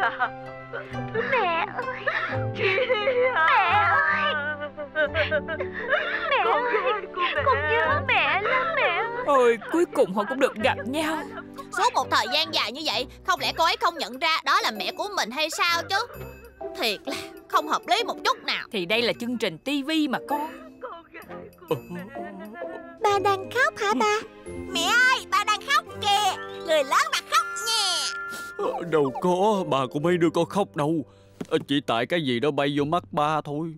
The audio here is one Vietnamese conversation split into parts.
à Mẹ ơi. Chị à Mẹ ơi. Mẹ Con ơi. mẹ. Con nhớ mẹ lắm mẹ Ôi cuối cùng họ cũng được gặp nhau. Suốt một thời gian dài như vậy Không lẽ cô ấy không nhận ra đó là mẹ của mình hay sao chứ? Thiệt là không hợp lý một chút nào. Thì đây là chương trình tivi mà con Ba đang khóc hả ba? Mẹ ơi ba đang khóc kìa. Người lớn mà Đâu có, bà của mấy đứa con khóc đâu. Ờ, Chỉ tại cái gì đó bay vô mắt ba thôi.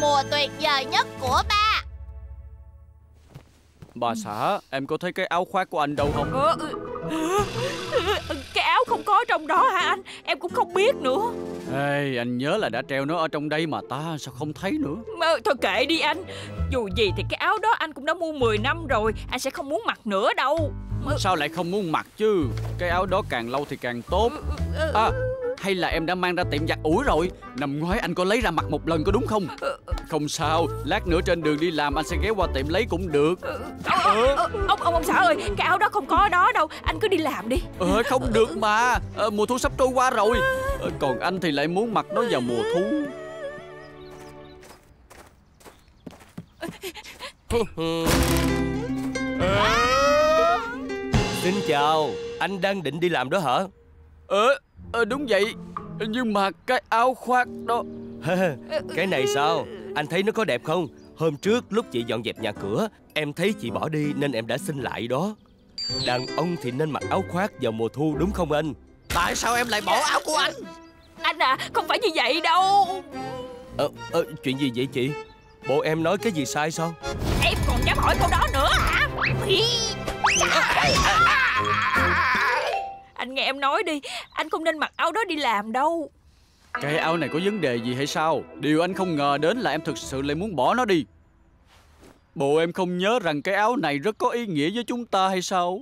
Mùa tuyệt vời nhất của ba. Bà xã, em có thấy cái áo khoác của anh đâu không? Ờ, ừ. Không có trong đó hả anh? Em cũng không biết nữa. Ê, anh nhớ là đã treo nó ở trong đây mà ta sao không thấy nữa? Mà, Thôi kệ đi anh. Dù gì thì cái áo đó anh cũng đã mua 10 năm rồi. Anh sẽ không muốn mặc nữa đâu. Ờ, Sao lại không muốn mặc chứ? Cái áo đó càng lâu thì càng tốt. Ờ, À, hay là em đã mang ra tiệm giặt? Ủi rồi Năm ngoái anh có lấy ra mặc một lần có đúng không? Không sao, lát nữa trên đường đi làm anh sẽ ghé qua tiệm lấy cũng được. Ờ, ờ, Ông ông ông xã ơi Cái áo đó không có ở đó đâu Anh cứ đi làm đi. Ờ, không được mà. Ờ, Mùa thu sắp trôi qua rồi. Ờ, Còn anh thì lại muốn mặc nó vào mùa thu. Xin chào, anh đang định đi làm đó hả? Ờ, ờ đúng vậy Nhưng mà cái áo khoác đó cái này sao? Anh thấy nó có đẹp không? Hôm trước lúc chị dọn dẹp nhà cửa Em thấy chị bỏ đi nên em đã xin lại đó Đàn ông thì nên mặc áo khoác vào mùa thu đúng không anh? Tại sao em lại bỏ áo của anh Anh à không phải như vậy đâu Ờ, ờ, chuyện gì vậy chị? Bộ em nói cái gì sai sao? Em còn dám hỏi câu đó nữa hả Ý. Anh nghe em nói đi Anh không nên mặc áo đó đi làm đâu. Cái áo này có vấn đề gì hay sao? Điều anh không ngờ đến là em thực sự lại muốn bỏ nó đi. Bộ em không nhớ rằng cái áo này rất có ý nghĩa với chúng ta hay sao?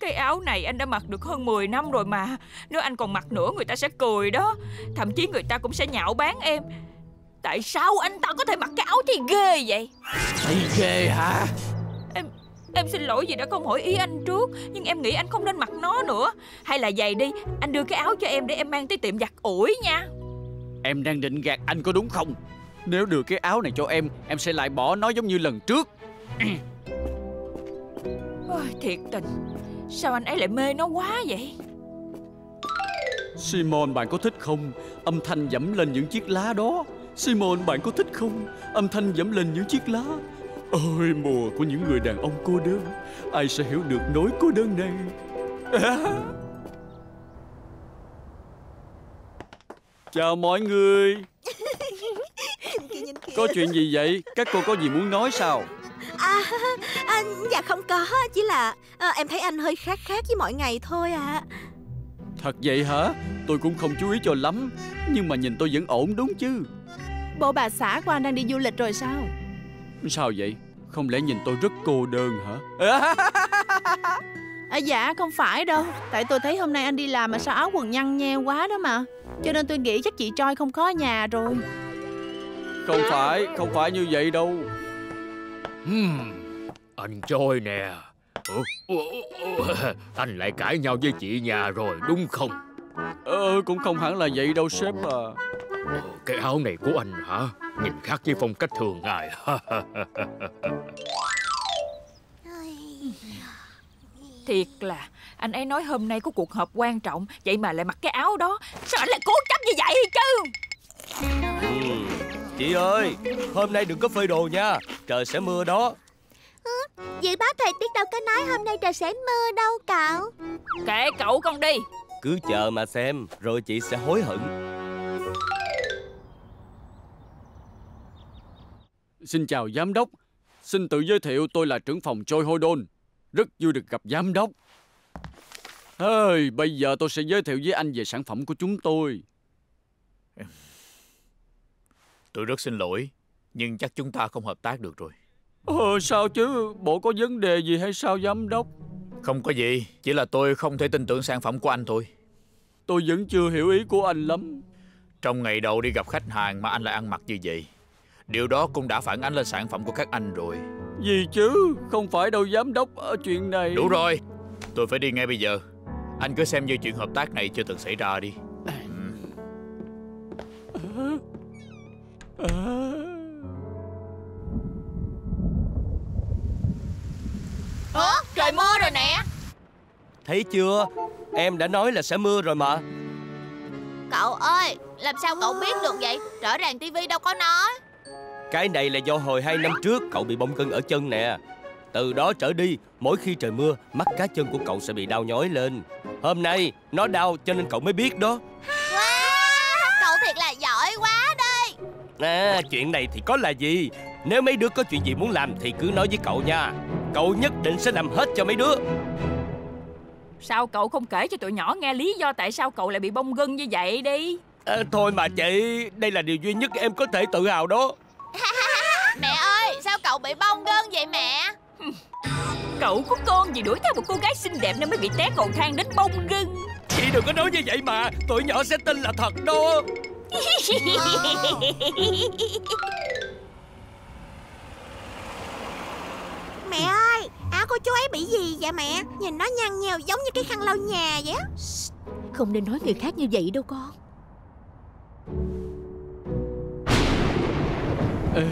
Cái áo này anh đã mặc được hơn 10 năm rồi mà. Nếu anh còn mặc nữa người ta sẽ cười đó. Thậm chí người ta cũng sẽ nhạo báng em. Tại sao anh ta có thể mặc cái áo thì ghê vậy? Thấy ghê hả? Em em xin lỗi vì đã không hỏi ý anh trước Nhưng em nghĩ anh không nên mặc nó nữa. Hay là vậy đi Anh đưa cái áo cho em để em mang tới tiệm giặt ủi nha. Em đang định gạt anh có đúng không? Nếu đưa cái áo này cho em Em sẽ lại bỏ nó giống như lần trước. Ôi, Thiệt tình. Sao anh ấy lại mê nó quá vậy? Simon bạn có thích không? Âm thanh dẫm lên những chiếc lá đó. Simon bạn có thích không? Âm thanh dẫm lên những chiếc lá Ôi mùa của những người đàn ông cô đơn. Ai sẽ hiểu được nỗi cô đơn này? Chào mọi người. Có chuyện gì vậy? Các cô có gì muốn nói sao? À, à dạ không có Chỉ là à, em thấy anh hơi khác khác với mọi ngày thôi à. Thật vậy hả? Tôi cũng không chú ý cho lắm Nhưng mà nhìn tôi vẫn ổn đúng chứ. Bộ bà xã của anh đang đi du lịch rồi sao Sao vậy? Không lẽ nhìn tôi rất cô đơn hả? À dạ không phải đâu. Tại tôi thấy hôm nay anh đi làm mà sao áo quần nhăn nheo quá đó mà. Cho nên tôi nghĩ chắc chị Choi không có ở nhà rồi. Không phải Không phải như vậy đâu. Hmm, anh Choi nè. Anh lại cãi nhau với chị nhà rồi đúng không? Ờ cũng không hẳn là vậy đâu sếp à Ồ, Cái áo này của anh hả? Nhìn khác với phong cách thường ngày. Thiệt là Anh ấy nói hôm nay có cuộc họp quan trọng Vậy mà lại mặc cái áo đó. Sao anh lại cố chấp như vậy chứ? Ừ. Chị ơi, hôm nay đừng có phơi đồ nha Trời sẽ mưa đó. Dự báo thời tiết đâu có nói hôm nay trời sẽ mưa đâu cậu? Kệ cậu con đi. Cứ chờ mà xem Rồi chị sẽ hối hận Xin chào giám đốc. Xin tự giới thiệu tôi là trưởng phòng Choi Hodon Rất vui được gặp giám đốc. Ơi, bây giờ tôi sẽ giới thiệu với anh về sản phẩm của chúng tôi. Tôi rất xin lỗi Nhưng chắc chúng ta không hợp tác được rồi. Ờ sao chứ? Bộ có vấn đề gì hay sao giám đốc? Không có gì Chỉ là tôi không thể tin tưởng sản phẩm của anh thôi. Tôi vẫn chưa hiểu ý của anh lắm. Trong ngày đầu đi gặp khách hàng mà anh lại ăn mặc như vậy Điều đó cũng đã phản ánh lên sản phẩm của các anh rồi. Gì chứ? Không phải đâu giám đốc ở chuyện này. Đủ rồi. Tôi phải đi ngay bây giờ. Anh cứ xem như chuyện hợp tác này chưa từng xảy ra đi. Ủa trời mưa rồi nè. Thấy chưa? Em đã nói là sẽ mưa rồi mà. Cậu ơi Làm sao cậu biết được vậy? Rõ ràng tivi đâu có nói Cái này là do hồi hai năm trước cậu bị bong gân ở chân nè. Từ đó trở đi Mỗi khi trời mưa Mắt cá chân của cậu sẽ bị đau nhói lên. Hôm nay nó đau cho nên cậu mới biết đó. Wow Cậu thiệt là giỏi quá đi À chuyện này thì có là gì? Nếu mấy đứa có chuyện gì muốn làm Thì cứ nói với cậu nha. Cậu nhất định sẽ làm hết cho mấy đứa. Sao cậu không kể cho tụi nhỏ nghe lý do tại sao cậu lại bị bong gân như vậy đi? À, Thôi mà chị Đây là điều duy nhất em có thể tự hào đó Mẹ ơi sao cậu bị bong gân vậy mẹ? Cậu có con gì đuổi theo một cô gái xinh đẹp nên mới bị té cầu thang đến bong gân? Chị đừng có nói như vậy mà Tụi nhỏ sẽ tin là thật đó. Mẹ ơi Áo của chú ấy bị gì vậy mẹ? Nhìn nó nhăn nheo giống như cái khăn lau nhà vậy á. Không nên nói người khác như vậy đâu con Ôi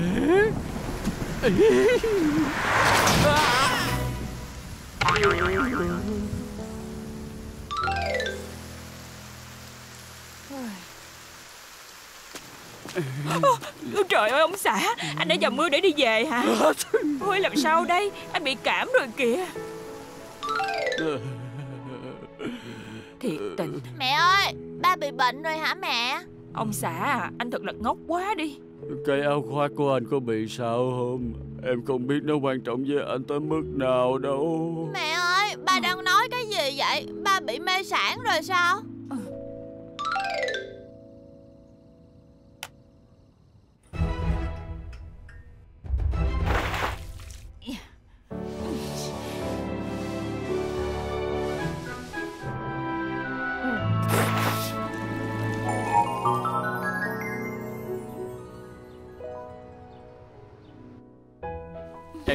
Trời ơi ông xã Anh đã dầm mưa để đi về hả? Ôi làm sao đây? Anh bị cảm rồi kìa. Thiệt tình. Mẹ ơi Ba bị bệnh rồi hả mẹ? Ông xã à, anh thật là ngốc quá đi Cái áo khoác của anh có bị sao không? Em không biết nó quan trọng với anh tới mức nào đâu. Mẹ ơi Ba đang nói cái gì vậy? Ba bị mê sản rồi sao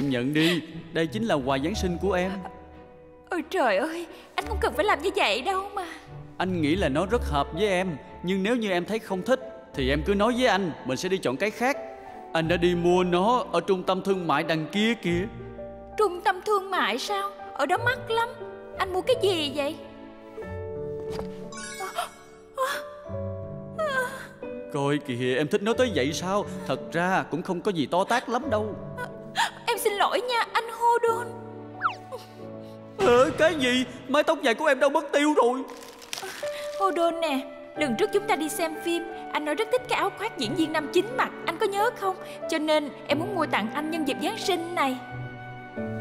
Em nhận đi. Đây chính là quà Giáng sinh của em. Ôi trời ơi Anh không cần phải làm như vậy đâu mà. Anh nghĩ là nó rất hợp với em Nhưng nếu như em thấy không thích Thì em cứ nói với anh Mình sẽ đi chọn cái khác. Anh đã đi mua nó ở trung tâm thương mại đằng kia kìa. Trung tâm thương mại sao? Ở đó mắc lắm. Anh mua cái gì vậy? Coi kìa em thích nó tới vậy sao? Thật ra cũng không có gì to tát lắm đâu Em xin lỗi nha anh Hodon. Ờ cái gì? Mái tóc dài của em đâu mất tiêu rồi. Hodon nè Lần trước chúng ta đi xem phim Anh nói rất thích cái áo khoác diễn viên năm chín mặc Anh có nhớ không? Cho nên em muốn mua tặng anh nhân dịp Giáng sinh này.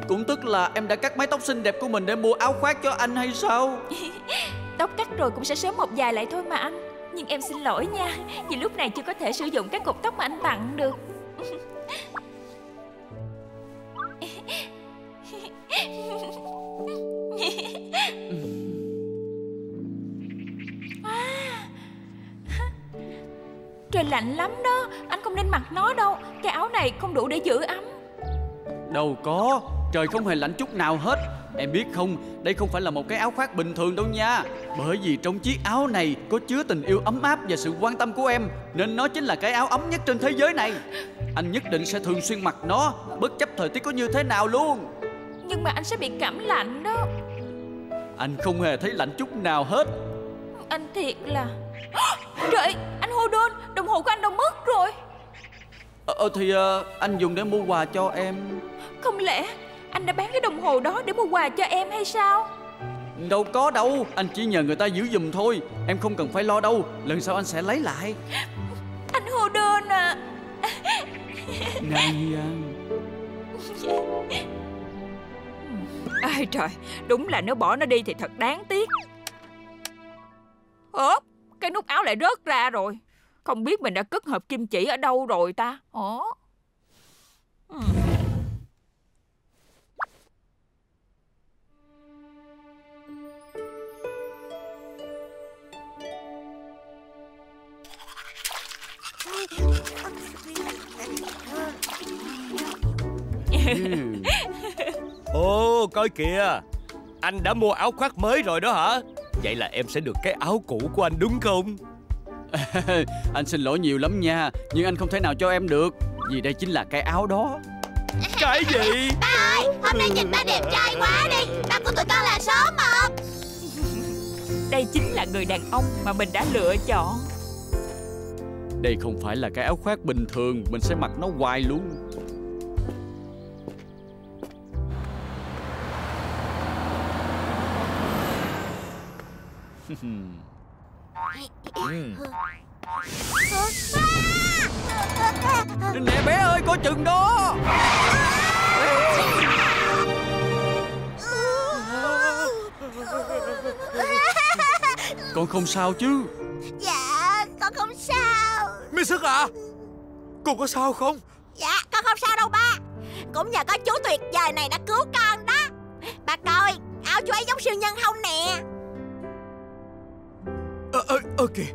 Cũng tức là em đã cắt mái tóc xinh đẹp của mình Để mua áo khoác cho anh hay sao? Tóc cắt rồi cũng sẽ sớm một dài lại thôi mà anh. Nhưng em xin lỗi nha Vì lúc này chưa có thể sử dụng các cục tóc mà anh tặng được Trời lạnh lắm đó. Anh không nên mặc nó đâu. Cái áo này không đủ để giữ ấm. Đâu có. Trời không hề lạnh chút nào hết. Em biết không, Đây không phải là một cái áo khoác bình thường đâu nha. Bởi vì trong chiếc áo này Có chứa tình yêu ấm áp và sự quan tâm của em, Nên nó chính là cái áo ấm nhất trên thế giới này. Anh nhất định sẽ thường xuyên mặc nó, Bất chấp thời tiết có như thế nào luôn. Nhưng mà anh sẽ bị cảm lạnh đó. Anh không hề thấy lạnh chút nào hết. Anh thiệt là Trời anh Hodon Đồng hồ của anh đâu mất rồi? Ờ ờ, thì ờ, anh dùng để mua quà cho em. Không lẽ anh đã bán cái đồng hồ đó để mua quà cho em hay sao? Đâu có đâu Anh chỉ nhờ người ta giữ giùm thôi. Em không cần phải lo đâu Lần sau anh sẽ lấy lại. Anh Hodon à. Này anh ai trời Đúng là nếu bỏ nó đi thì thật đáng tiếc. Ốp Cái nút áo lại rớt ra rồi. Không biết mình đã cất hộp kim chỉ ở đâu rồi ta. Ồ. Ừ. Ồ coi kìa. Anh đã mua áo khoác mới rồi đó hả? Vậy là em sẽ được cái áo cũ của anh đúng không? Anh xin lỗi nhiều lắm nha Nhưng anh không thể nào cho em được Vì đây chính là cái áo đó. Cái gì? Ba ơi Hôm nay nhìn ba đẹp trai quá đi. Ba của tụi con là số một. Đây chính là người đàn ông mà mình đã lựa chọn. Đây không phải là cái áo khoác bình thường Mình sẽ mặc nó hoài luôn Nè bé ơi có chừng đó. Con không sao chứ? Dạ con không sao. Mi Sức à Cô có sao không? Dạ con không sao đâu ba. Cũng nhờ có chú tuyệt vời này đã cứu con đó. Ba coi áo chú ấy giống siêu nhân không nè Ơ ơ ơ kìa.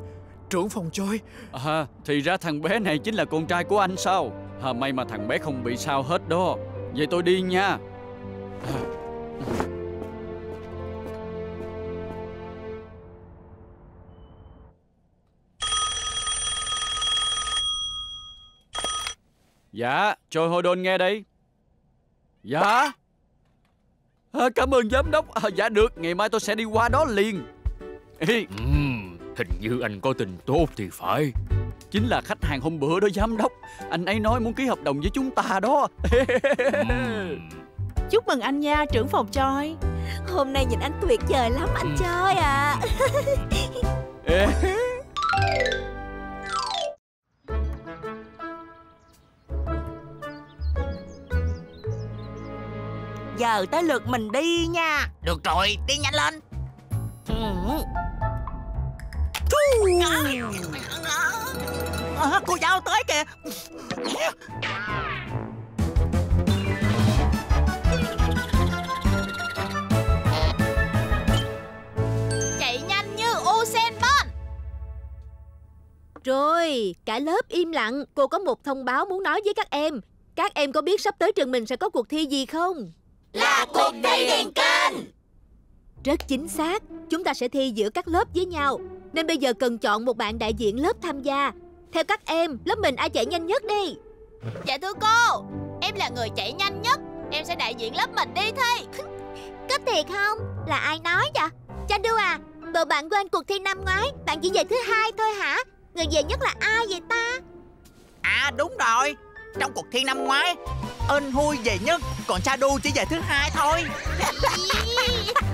Trưởng phòng choi À thì ra thằng bé này chính là con trai của anh sao? À, May mà thằng bé không bị sao hết đó. Vậy tôi đi nha. À. Dạ, Choi Hodon nghe đây. Dạ. À, Cảm ơn giám đốc. À, Dạ được, ngày mai tôi sẽ đi qua đó liền. Ê, Ừm, Hình như anh có tình tốt thì phải. Chính là khách hàng hôm bữa đó giám đốc. Anh ấy nói muốn ký hợp đồng với chúng ta đó. Chúc mừng anh nha trưởng phòng choi Hôm nay nhìn anh tuyệt vời lắm anh chơi à. Giờ tới lượt mình đi nha. Được rồi, đi nhanh lên à, Cô giáo tới kìa. Chạy nhanh như Usain Bolt Rồi, cả lớp im lặng. Cô có một thông báo muốn nói với các em. Các em có biết sắp tới trường mình sẽ có cuộc thi gì không? Là cuộc thi điền kênh Rất chính xác Chúng ta sẽ thi giữa các lớp với nhau Nên bây giờ cần chọn một bạn đại diện lớp tham gia Theo các em, lớp mình ai chạy nhanh nhất đi Dạ thưa cô Em là người chạy nhanh nhất Em sẽ đại diện lớp mình đi thi Có thiệt không? Là ai nói vậy? Chandu à, bộ bạn quên cuộc thi năm ngoái Bạn chỉ về thứ hai thôi hả? Người về nhất là ai vậy ta? À đúng rồi Trong cuộc thi năm ngoái Ân Hui về nhất Còn Chadu chỉ về thứ hai thôi.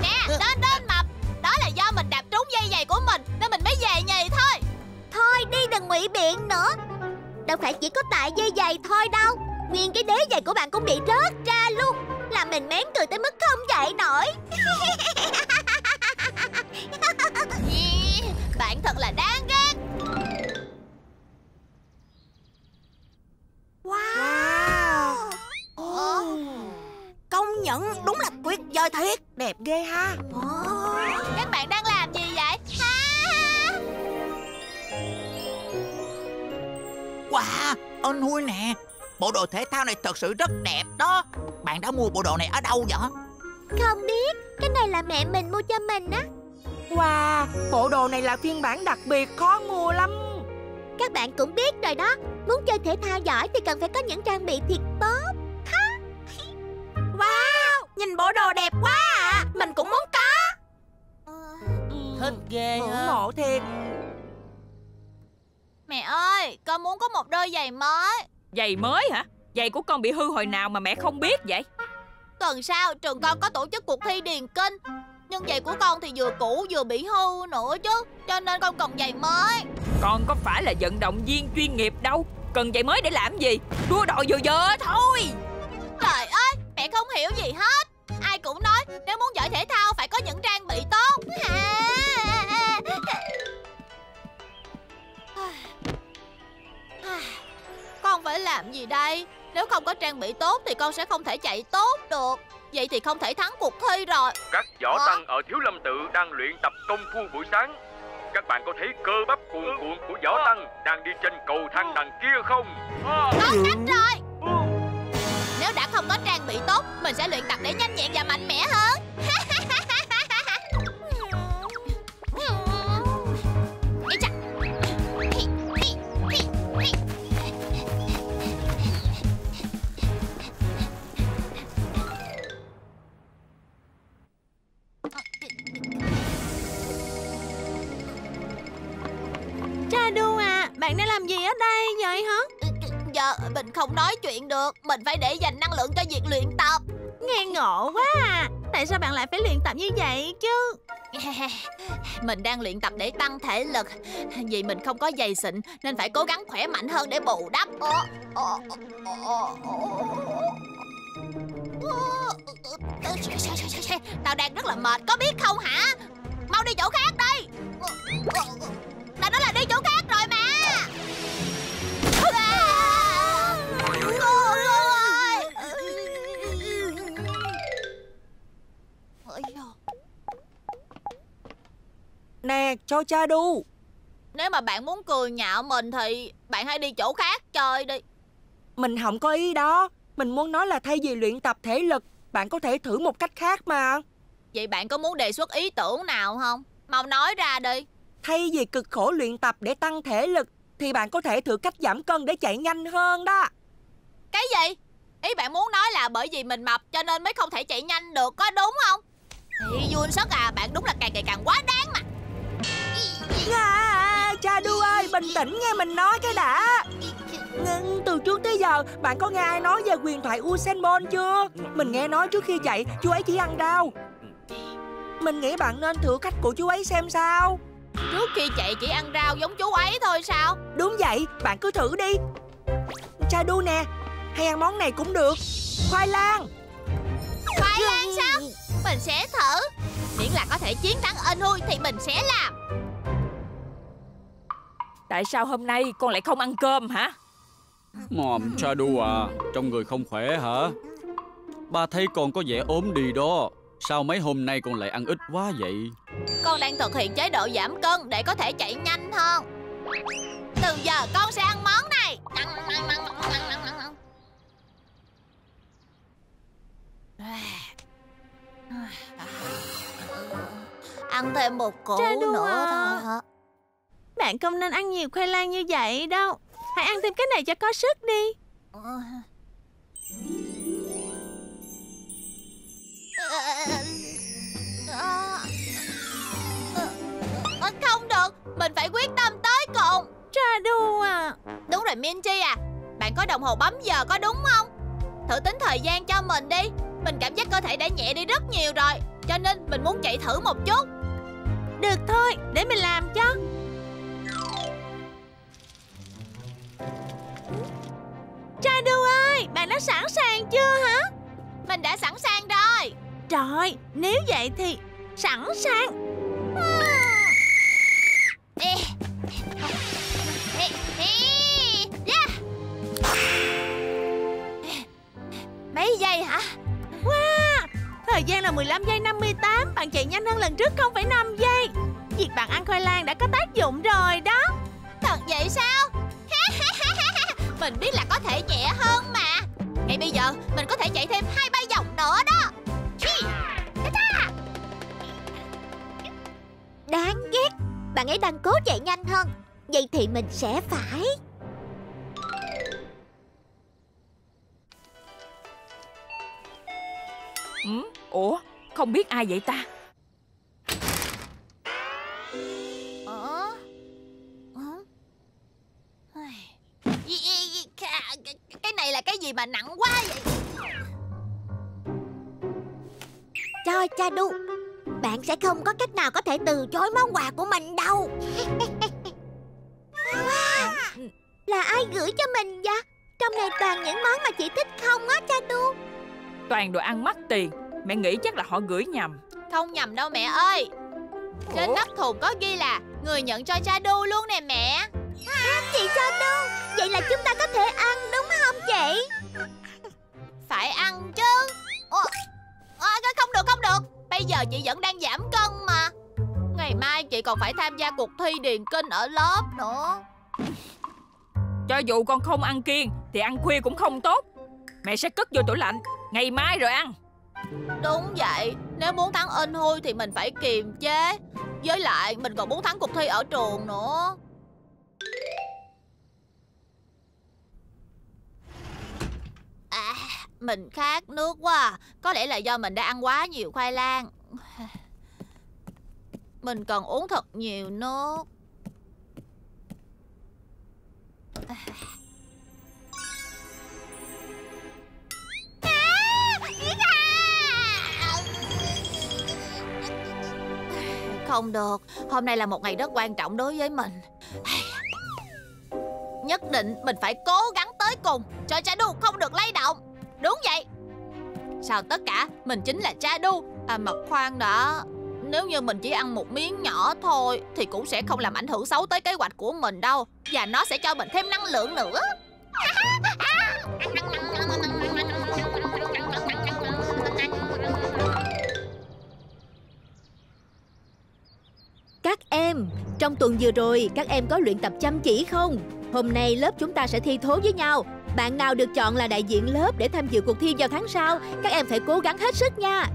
Nè, đến đến mập Đó là do mình đạp trúng dây giày của mình Nên mình mới về nhì thôi. Thôi đi đừng ngụy biện nữa. Đâu phải chỉ có tại dây giày thôi đâu. Nguyên cái đế giày của bạn cũng bị rớt ra luôn. Làm mình mém cười tới mức không dậy nổi. Bạn thật là đáng ghét Wow. Công nhận đúng là tuyệt vời thiệt. Đẹp ghê ha. Các bạn đang làm gì vậy? Ha! Wow Ân Hui nè. Bộ đồ thể thao này thật sự rất đẹp đó. Bạn đã mua bộ đồ này ở đâu vậy? Không biết. Cái này là mẹ mình mua cho mình á. Wow, bộ đồ này là phiên bản đặc biệt khó mua lắm. Các bạn cũng biết rồi đó Muốn chơi thể thao giỏi thì cần phải có những trang bị thiệt tốt. Ha. Wow, nhìn bộ đồ đẹp quá à. Mình cũng muốn có. Thích ghê Ngưỡng mộ thiệt. Mẹ ơi, con muốn có một đôi giày mới. Giày mới hả? Giày của con bị hư hồi nào mà mẹ không biết vậy? Tuần sau trường con có tổ chức cuộc thi điền kinh Nhưng giày của con thì vừa cũ vừa bị hư nữa chứ Cho nên con cần giày mới. Con có phải là vận động viên chuyên nghiệp đâu Cần giày mới để làm gì? Đua đòi vừa giờ thôi. Trời ơi, mẹ không hiểu gì hết. Ai cũng nói nếu muốn giỏi thể thao phải có những trang bị tốt. Con phải làm gì đây? Nếu không có trang bị tốt thì con sẽ không thể chạy tốt được Vậy thì không thể thắng cuộc thi rồi. Các võ Hả? tăng ở Thiếu Lâm Tự đang luyện tập công phu buổi sáng. Các bạn có thấy cơ bắp cuồn cuộn của võ tăng đang đi trên cầu thang đằng kia không? Có cách rồi. Nếu đã không có trang bị tốt Mình sẽ luyện tập để nhanh nhẹn và mạnh mẽ hơn làm gì ở đây vậy hả? Giờ mình không nói chuyện được Mình phải để dành năng lượng cho việc luyện tập. Nghe ngộ quá à. Tại sao bạn lại phải luyện tập như vậy chứ? Mình đang luyện tập để tăng thể lực. Vì mình không có giày xịn Nên phải cố gắng khỏe mạnh hơn để bù đắp. Tao đang rất là mệt Có biết không hả? Mau đi chỗ khác đi. Tao nói là đi chỗ khác rồi mà Nè cho cha đu. Nếu mà bạn muốn cười nhạo mình thì bạn hãy đi chỗ khác chơi đi. Mình không có ý đó. Mình muốn nói là thay vì luyện tập thể lực Bạn có thể thử một cách khác mà. Vậy bạn có muốn đề xuất ý tưởng nào không? Mau nói ra đi. Thay vì cực khổ luyện tập để tăng thể lực Thì bạn có thể thử cách giảm cân để chạy nhanh hơn đó. Cái gì? Ý bạn muốn nói là bởi vì mình mập cho nên mới không thể chạy nhanh được có đúng không? Thì Jun Sất à, bạn đúng là càng ngày càng quá đáng mà à, Cha đu ơi, bình tĩnh nghe mình nói cái đã. Ừ, Từ trước tới giờ, bạn có nghe ai nói về huyền thoại Usain Bolt chưa? Mình nghe nói trước khi chạy, chú ấy chỉ ăn rau Mình nghĩ bạn nên thử cách của chú ấy xem sao. Trước khi chạy chỉ ăn rau giống chú ấy thôi sao? Đúng vậy, bạn cứ thử đi. Cha đu nè, hay ăn món này cũng được. Khoai lang. Khoai lang sao? Mình sẽ thử. Miễn là có thể chiến thắng ên hôi thì mình sẽ làm Tại sao hôm nay con lại không ăn cơm hả? Mòm Chadu à Trong người không khỏe hả? Ba thấy con có vẻ ốm đi đó Sao mấy hôm nay con lại ăn ít quá vậy? Con đang thực hiện chế độ giảm cân để có thể chạy nhanh hơn. Từ giờ con sẽ ăn món này. Ăn thêm một củ Cha nữa à. thôi. hả? Bạn không nên ăn nhiều khoai lang như vậy đâu. Hãy ăn thêm cái này cho có sức đi. Ờ, Không được, mình phải quyết tâm tới cùng. Cha đu à. Đúng rồi Minchi à. Bạn có đồng hồ bấm giờ có đúng không? Thử tính thời gian cho mình đi. Mình cảm giác cơ thể đã nhẹ đi rất nhiều rồi Cho nên mình muốn chạy thử một chút. Được thôi, để mình làm cho Cha ơi, bạn đã sẵn sàng chưa hả? Mình đã sẵn sàng rồi Trời, nếu vậy thì sẵn sàng Ê. Ê, ê, yeah. Mấy giây hả Wow, thời gian là 15 giây 58 Bạn chạy nhanh hơn lần trước 0,5 giây Việc bạn ăn khoai lang đã có tác dụng rồi đó Thật vậy sao mình biết là có thể nhẹ hơn mà. Ngay bây giờ, mình có thể chạy thêm hai ba vòng nữa đó. Ta-ta. Đáng ghét. Bạn ấy đang cố chạy nhanh hơn. Vậy thì mình sẽ phải. Ừ? Ủa? Không biết ai vậy ta? Này là cái gì mà nặng quá vậy? Cho cha đu Bạn sẽ không có cách nào có thể từ chối món quà của mình đâu. Wow, Là ai gửi cho mình vậy? Trong này toàn những món mà chị thích không á cha đu. Toàn đồ ăn mắc tiền Mẹ nghĩ chắc là họ gửi nhầm. Không nhầm đâu mẹ ơi. Trên nắp thùng có ghi là Người nhận cho cha đu luôn nè mẹ Chị cha đu Vậy là chúng ta có thể ăn đúng không chị? Phải ăn chứ. Ủa, à, Không được không được. Bây giờ chị vẫn đang giảm cân mà. Ngày mai chị còn phải tham gia cuộc thi điền kinh ở lớp nữa. Cho dù con không ăn kiêng Thì ăn khuya cũng không tốt. Mẹ sẽ cất vô tủ lạnh. Ngày mai rồi ăn. Đúng vậy. Nếu muốn thắng in hôi thì mình phải kiềm chế. Với lại mình còn muốn thắng cuộc thi ở trường nữa À, mình khát nước quá. À. Có lẽ là do mình đã ăn quá nhiều khoai lang. Mình cần uống thật nhiều nước. Không được. Hôm nay là một ngày rất quan trọng đối với mình. Nhất định mình phải cố gắng tới cùng Cho cha đu không được lay động. Đúng vậy. Sau tất cả mình chính là cha đu À mà khoan đã Nếu như mình chỉ ăn một miếng nhỏ thôi Thì cũng sẽ không làm ảnh hưởng xấu tới kế hoạch của mình đâu. Và nó sẽ cho mình thêm năng lượng nữa. Các em, trong tuần vừa rồi các em có luyện tập chăm chỉ không? Hôm nay lớp chúng ta sẽ thi thố với nhau. Bạn nào được chọn là đại diện lớp để tham dự cuộc thi vào tháng sau, các em phải cố gắng hết sức nha.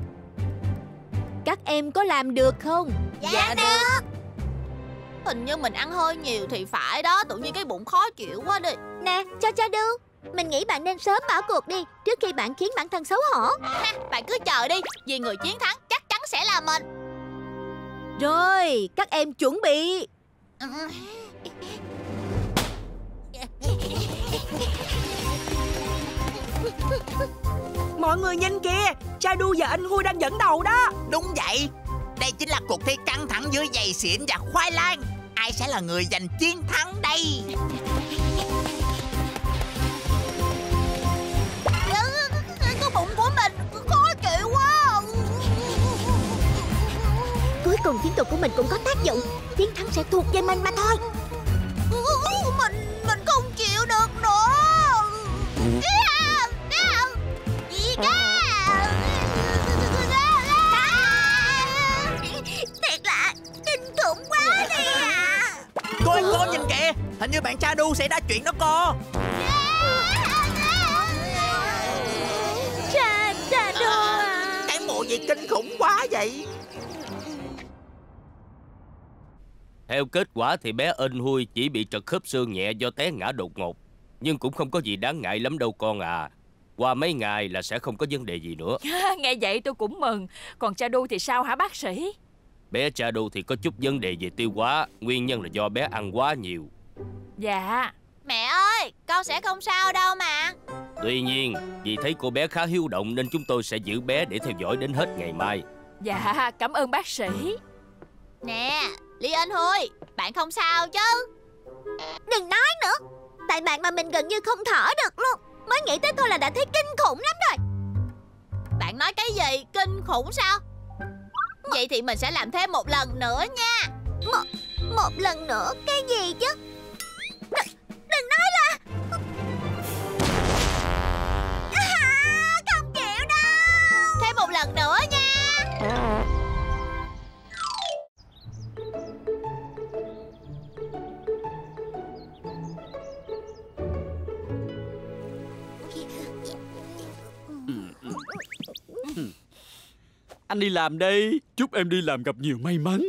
Các em có làm được không? Dạ được Hình như mình ăn hơi nhiều thì phải đó Tự nhiên cái bụng khó chịu quá đi Nè, cho cho đu. Mình nghĩ bạn nên sớm bỏ cuộc đi, trước khi bạn khiến bản thân xấu hổ. Ha, Bạn cứ chờ đi Vì người chiến thắng chắc chắn sẽ là mình Rồi, các em chuẩn bị. Mọi người nhìn kìa. Chadu và anh Hui đang dẫn đầu đó. Đúng vậy. Đây chính là cuộc thi căng thẳng giữa giày xịn và khoai lang. Ai sẽ là người giành chiến thắng đây? Cái bụng của mình khó chịu quá. Cuối cùng chiến thuật của mình cũng có tác dụng. Chiến thắng sẽ thuộc về mình mà thôi. Thiệt là kinh khủng quá đi à. Cô ơi cô nhìn kìa Hình như bạn cha đu sẽ ra chuyện đó cô Cha, cha đu à. Cái mùa gì kinh khủng quá vậy Theo kết quả thì bé In hui chỉ bị trật khớp xương nhẹ do té ngã đột ngột. Nhưng cũng không có gì đáng ngại lắm đâu con à. Qua mấy ngày là sẽ không có vấn đề gì nữa. Nghe vậy tôi cũng mừng Còn Chadu thì sao hả bác sĩ Bé Chadu thì có chút vấn đề về tiêu hóa, nguyên nhân là do bé ăn quá nhiều. Dạ Mẹ ơi Con sẽ không sao đâu mà Tuy nhiên, vì thấy cô bé khá hiếu động nên chúng tôi sẽ giữ bé để theo dõi đến hết ngày mai. Dạ cảm ơn bác sĩ Nè Lý Anh Hôi Bạn không sao chứ Đừng nói nữa. Tại bạn mà mình gần như không thở được luôn. Mới nghĩ tới thôi là đã thấy kinh khủng lắm rồi. Bạn nói cái gì Kinh khủng sao Vậy thì mình sẽ làm thêm một lần nữa nha Một một lần nữa, cái gì chứ? Đừng, đừng nói là... Anh đi làm đây. Chúc em đi làm gặp nhiều may mắn.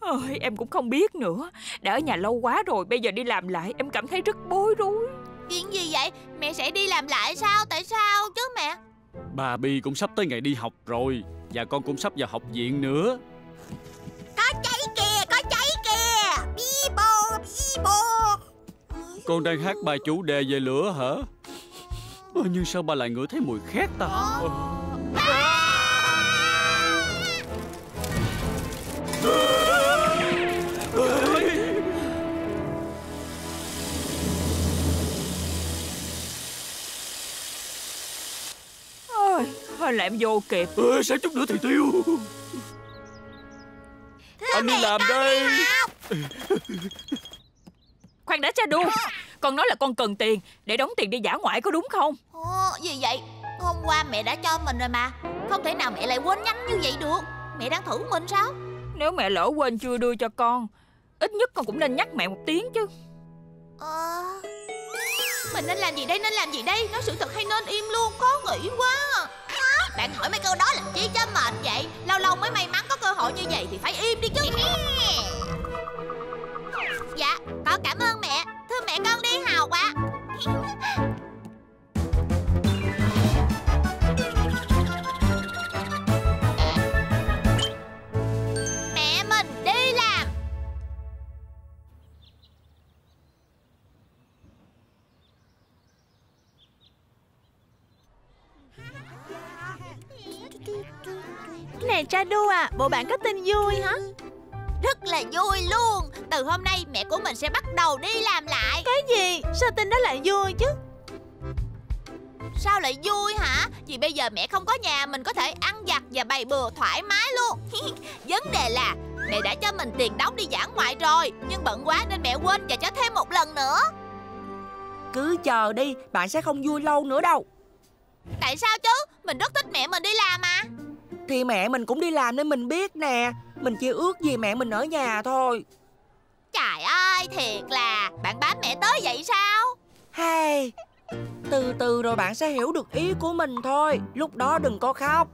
Ôi, em cũng không biết nữa. Đã ở nhà lâu quá rồi Bây giờ đi làm lại. Em cảm thấy rất bối rối. Chuyện gì vậy? Mẹ sẽ đi làm lại sao? Tại sao chứ mẹ? Bà Bi cũng sắp tới ngày đi học rồi. Và con cũng sắp vào học viện nữa. Có cháy kìa, có cháy kìa. Bi bô, bi bô. Con đang hát bài chủ đề về lửa hả? Ờ, Nhưng sao bà lại ngửi thấy mùi khét ta? Ờ. Ôi, hơi là em vô kịp Ờ, Sao chút nữa thì tiêu. Anh đi làm đây. Khoan đã cha đu Con nói là con cần tiền Để đóng tiền đi giả ngoại có đúng không? Ồ, gì vậy? Hôm qua mẹ đã cho mình rồi mà. Không thể nào mẹ lại quên nhanh như vậy được. Mẹ đang thử mình sao nếu mẹ lỡ quên chưa đưa cho con. Ít nhất con cũng nên nhắc mẹ một tiếng chứ. À... Mình nên làm gì đây, nên làm gì đây? Nói sự thật hay nên im luôn, Khó nghĩ quá. Bạn hỏi mấy câu đó làm chi cho mệt vậy? Lâu lâu mới may mắn có cơ hội như vậy Thì phải im đi chứ. Dạ con cảm ơn mẹ. Thưa mẹ con đi, hào quá. Đu à Bộ bạn có tin vui hả? Rất là vui luôn. Từ hôm nay mẹ của mình sẽ bắt đầu đi làm lại. Cái gì? Sao tin đó lại vui chứ? Sao lại vui hả? Vì bây giờ mẹ không có nhà Mình có thể ăn giặt và bày bừa thoải mái luôn. Vấn đề là Mẹ đã cho mình tiền đóng đi giảng ngoại rồi Nhưng bận quá nên mẹ quên và cho thêm một lần nữa. Cứ chờ đi Bạn sẽ không vui lâu nữa đâu. Tại sao chứ? Mình rất thích mẹ mình đi làm mà Thì mẹ mình cũng đi làm nên mình biết nè. Mình chỉ ước gì mẹ mình ở nhà thôi. Trời ơi thiệt là Bạn bám mẹ tới vậy sao? Hay Từ từ rồi bạn sẽ hiểu được ý của mình thôi. Lúc đó đừng có khóc.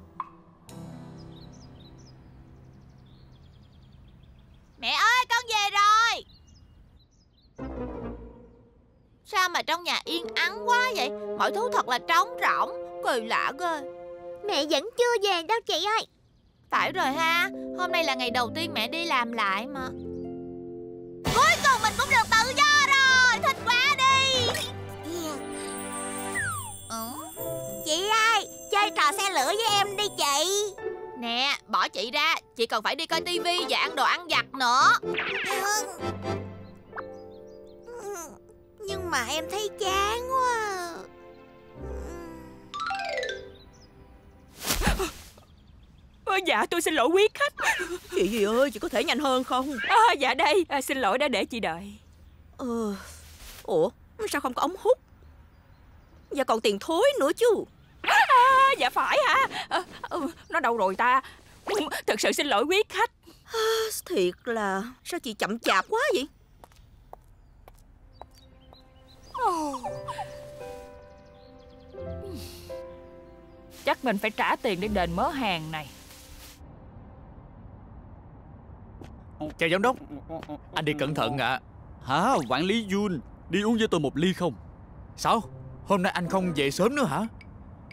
Mẹ ơi con về rồi. Sao mà trong nhà yên ắng quá vậy? Mọi thứ thật là trống rỗng Kỳ lạ ghê Mẹ vẫn chưa về đâu chị ơi. Phải rồi ha Hôm nay là ngày đầu tiên mẹ đi làm lại mà. Cuối cùng mình cũng được tự do rồi Thích quá đi. Chị ơi Chơi trò xe lửa với em đi chị. Nè bỏ chị ra Chị còn phải đi coi tivi và ăn đồ ăn vặt nữa. Nhưng mà em thấy chán quá Ơ, Dạ tôi xin lỗi quý khách. Chị gì ơi chị có thể nhanh hơn không? À, Dạ đây à, Xin lỗi đã để chị đợi. Ờ Ủa sao không có ống hút? Và còn tiền thối nữa chứ. À, Dạ phải hả? À, ừ, Nó đâu rồi ta? Thật sự xin lỗi quý khách. À, Thiệt là Sao chị chậm chạp quá vậy? Oh. Chắc mình phải trả tiền để đền mớ hàng này Chào giám đốc. Anh đi cẩn thận ạ. Hả? Quản lý Jun Đi uống với tôi một ly không? Sao? Hôm nay anh không về sớm nữa hả?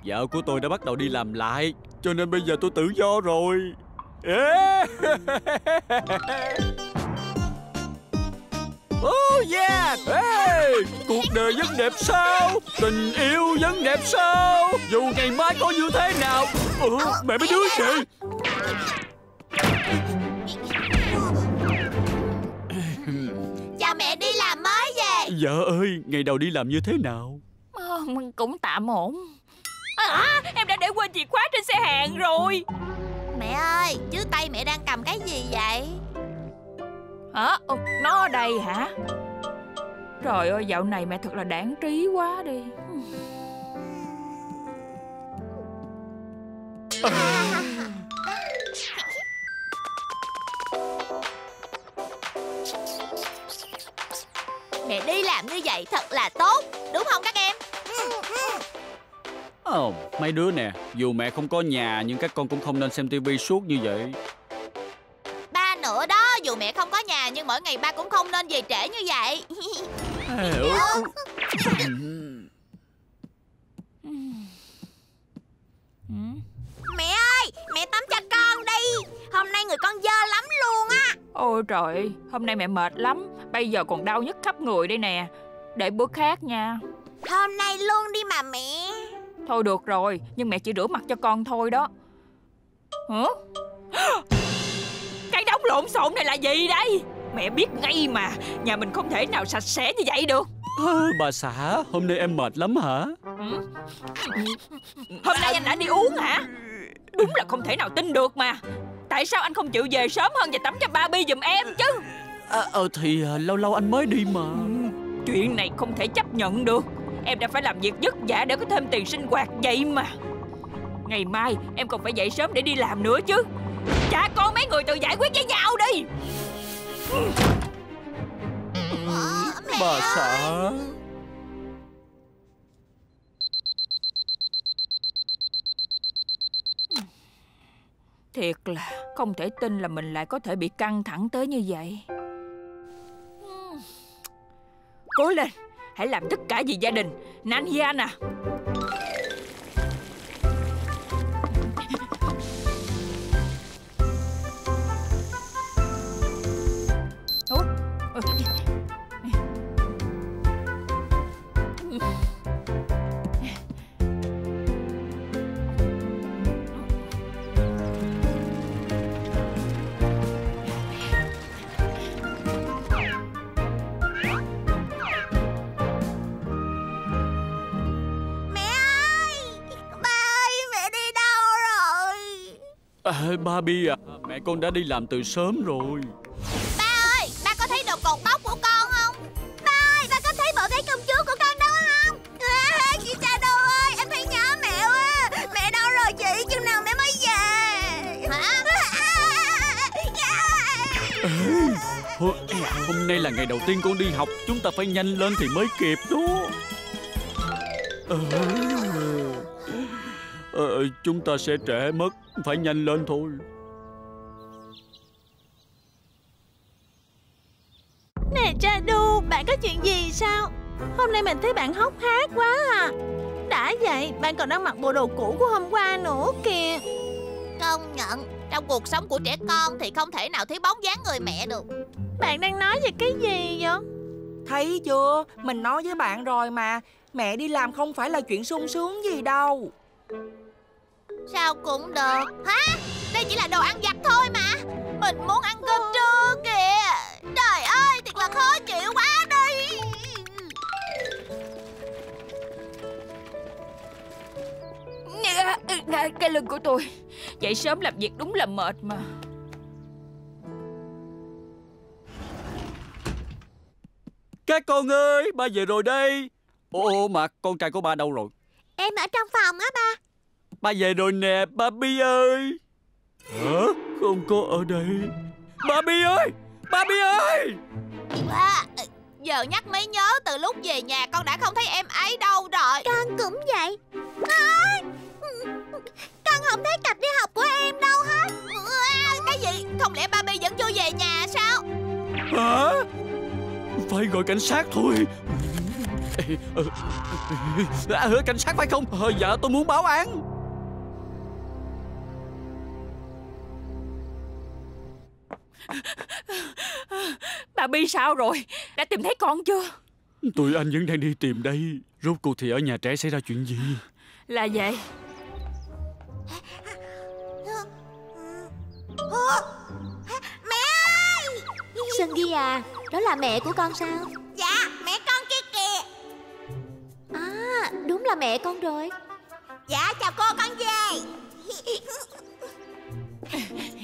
Vợ của tôi đã bắt đầu đi làm lại Cho nên bây giờ tôi tự do rồi. Oh yeah! Hey, Cuộc đời vẫn đẹp sao? Tình yêu vẫn đẹp sao? Dù ngày mai có như thế nào? Ừ, Mẹ mấy đứa kìa Mẹ đi làm mới về. Vợ ơi Ngày đầu đi làm như thế nào? À, Cũng tạm ổn. À, Em đã để quên chìa khóa trên xe hàng rồi. Mẹ ơi Chứ tay mẹ đang cầm cái gì vậy? Hả? Ừ, Nó ở đây hả? Trời ơi dạo này mẹ thật là đáng trí quá đi Mẹ đi làm như vậy thật là tốt Đúng không các em? Ồ, oh, mấy đứa nè Dù mẹ không có nhà Nhưng các con cũng không nên xem tivi suốt như vậy. Ba nữa đó Dù mẹ không có nhà Nhưng mỗi ngày ba cũng không nên về trễ như vậy. Mẹ ơi Mẹ tắm cho con đi. Hôm nay người con dơ lắm luôn á. Ôi trời Hôm nay mẹ mệt lắm Bây giờ còn đau nhức khắp người đây nè. Để bữa khác nha. Hôm nay luôn đi mà mẹ. Thôi được rồi Nhưng mẹ chỉ rửa mặt cho con thôi đó. Hả? Cái đống lộn xộn này là gì đây? Mẹ biết ngay mà Nhà mình không thể nào sạch sẽ như vậy được. À, Bà xã Hôm nay em mệt lắm hả? Ừ? Hôm nay anh đã đi uống hả? Đúng là không thể nào tin được mà. Tại sao anh không chịu về sớm hơn Và tắm cho Barbie giùm em chứ à, Ờ thì à, lâu lâu anh mới đi mà. Ừ, chuyện này không thể chấp nhận được. Em đã phải làm việc vất vả để có thêm tiền sinh hoạt vậy mà. Ngày mai em còn phải dậy sớm để đi làm nữa chứ. Cha con mấy người tự giải quyết với nhau đi. Ừ, Bà xã. Thiệt là không thể tin là mình lại có thể bị căng thẳng tới như vậy. Cố lên. Hãy làm tất cả vì gia đình. Nanya à, Barbie à Mẹ con đã đi làm từ sớm rồi. Ba ơi Ba có thấy đồ cột tóc của con không? Ba ơi Ba có thấy bộ váy công chúa của con đâu không? À, Chị Shadow ơi Em thấy nhớ mẹ quá Mẹ đâu rồi chị Chừng nào mẹ mới về. Hả? Hôm, nay là ngày đầu tiên con đi học Chúng ta phải nhanh lên thì mới kịp đó ờ, ờ, Chúng ta sẽ trễ mất. Phải nhanh lên thôi. Nè Chadu, bạn có chuyện gì sao? Hôm nay mình thấy bạn hốc hác quá à. Đã vậy, bạn còn đang mặc bộ đồ cũ của hôm qua nữa kìa. Công nhận Trong cuộc sống của trẻ con Thì không thể nào thiếu bóng dáng người mẹ được. Bạn đang nói về cái gì vậy? Thấy chưa? Mình nói với bạn rồi mà. Mẹ đi làm không phải là chuyện sung sướng gì đâu Sao cũng được. Hả? Đây chỉ là đồ ăn vặt thôi mà. Mình muốn ăn cơm trưa kìa. Trời ơi Thiệt là khó chịu quá đi Cái lưng của tôi. Dậy sớm làm việc đúng là mệt mà. Các con ơi Ba về rồi đây. Ồ mà con trai của ba đâu rồi? Em ở trong phòng á ba Ba về rồi nè Barbie ơi. Hả? Không có ở đây. Barbie ơi Barbie ơi. À, Giờ nhắc mới nhớ Từ lúc về nhà con đã không thấy em ấy đâu rồi. Con cũng vậy. À, Con không thấy cặp đi học của em đâu hết. À, Cái gì? Không lẽ Barbie vẫn chưa về nhà sao? Hả? Phải gọi cảnh sát thôi. Ê, à, Cảnh sát phải không? Ờ, Dạ tôi muốn báo án Bà Bi sao rồi? Đã tìm thấy con chưa? Tụi anh vẫn đang đi tìm đây. Rốt cuộc thì ở nhà trẻ xảy ra chuyện gì? Là vậy. Mẹ ơi! Sungi à Đó là mẹ của con sao? Dạ mẹ con kia kìa. À đúng là mẹ con rồi. Dạ chào cô con về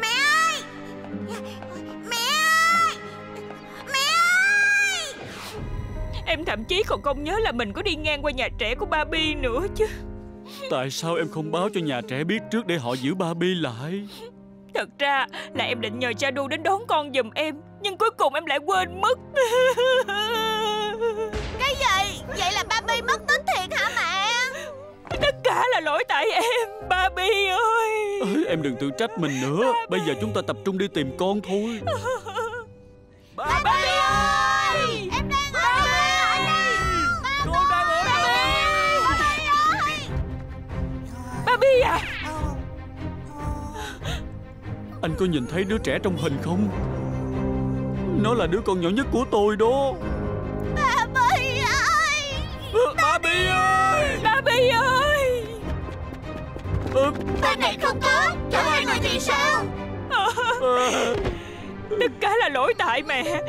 Mẹ ơi! Mẹ ơi! Mẹ ơi! Em thậm chí còn không nhớ là mình có đi ngang qua nhà trẻ của Barbie nữa chứ. Tại sao em không báo cho nhà trẻ biết trước để họ giữ Barbie lại? Thật ra là em định nhờ Shadow đến đón con giùm em Nhưng cuối cùng em lại quên mất cả là lỗi tại em Barbie ơi Ê, Em đừng tự trách mình nữa Bây giờ chúng ta tập trung đi tìm con thôi Barbie ơi Em đang ở đây Con đang ở đây Barbie à Anh có nhìn thấy đứa trẻ trong hình không Nó là đứa con nhỏ nhất của tôi đó Barbie ơi Ờ, Barbie ơi Barbie ơi Ờ, Bên này không có Chỗ hai người thì sao? Tất cả là lỗi tại mẹ.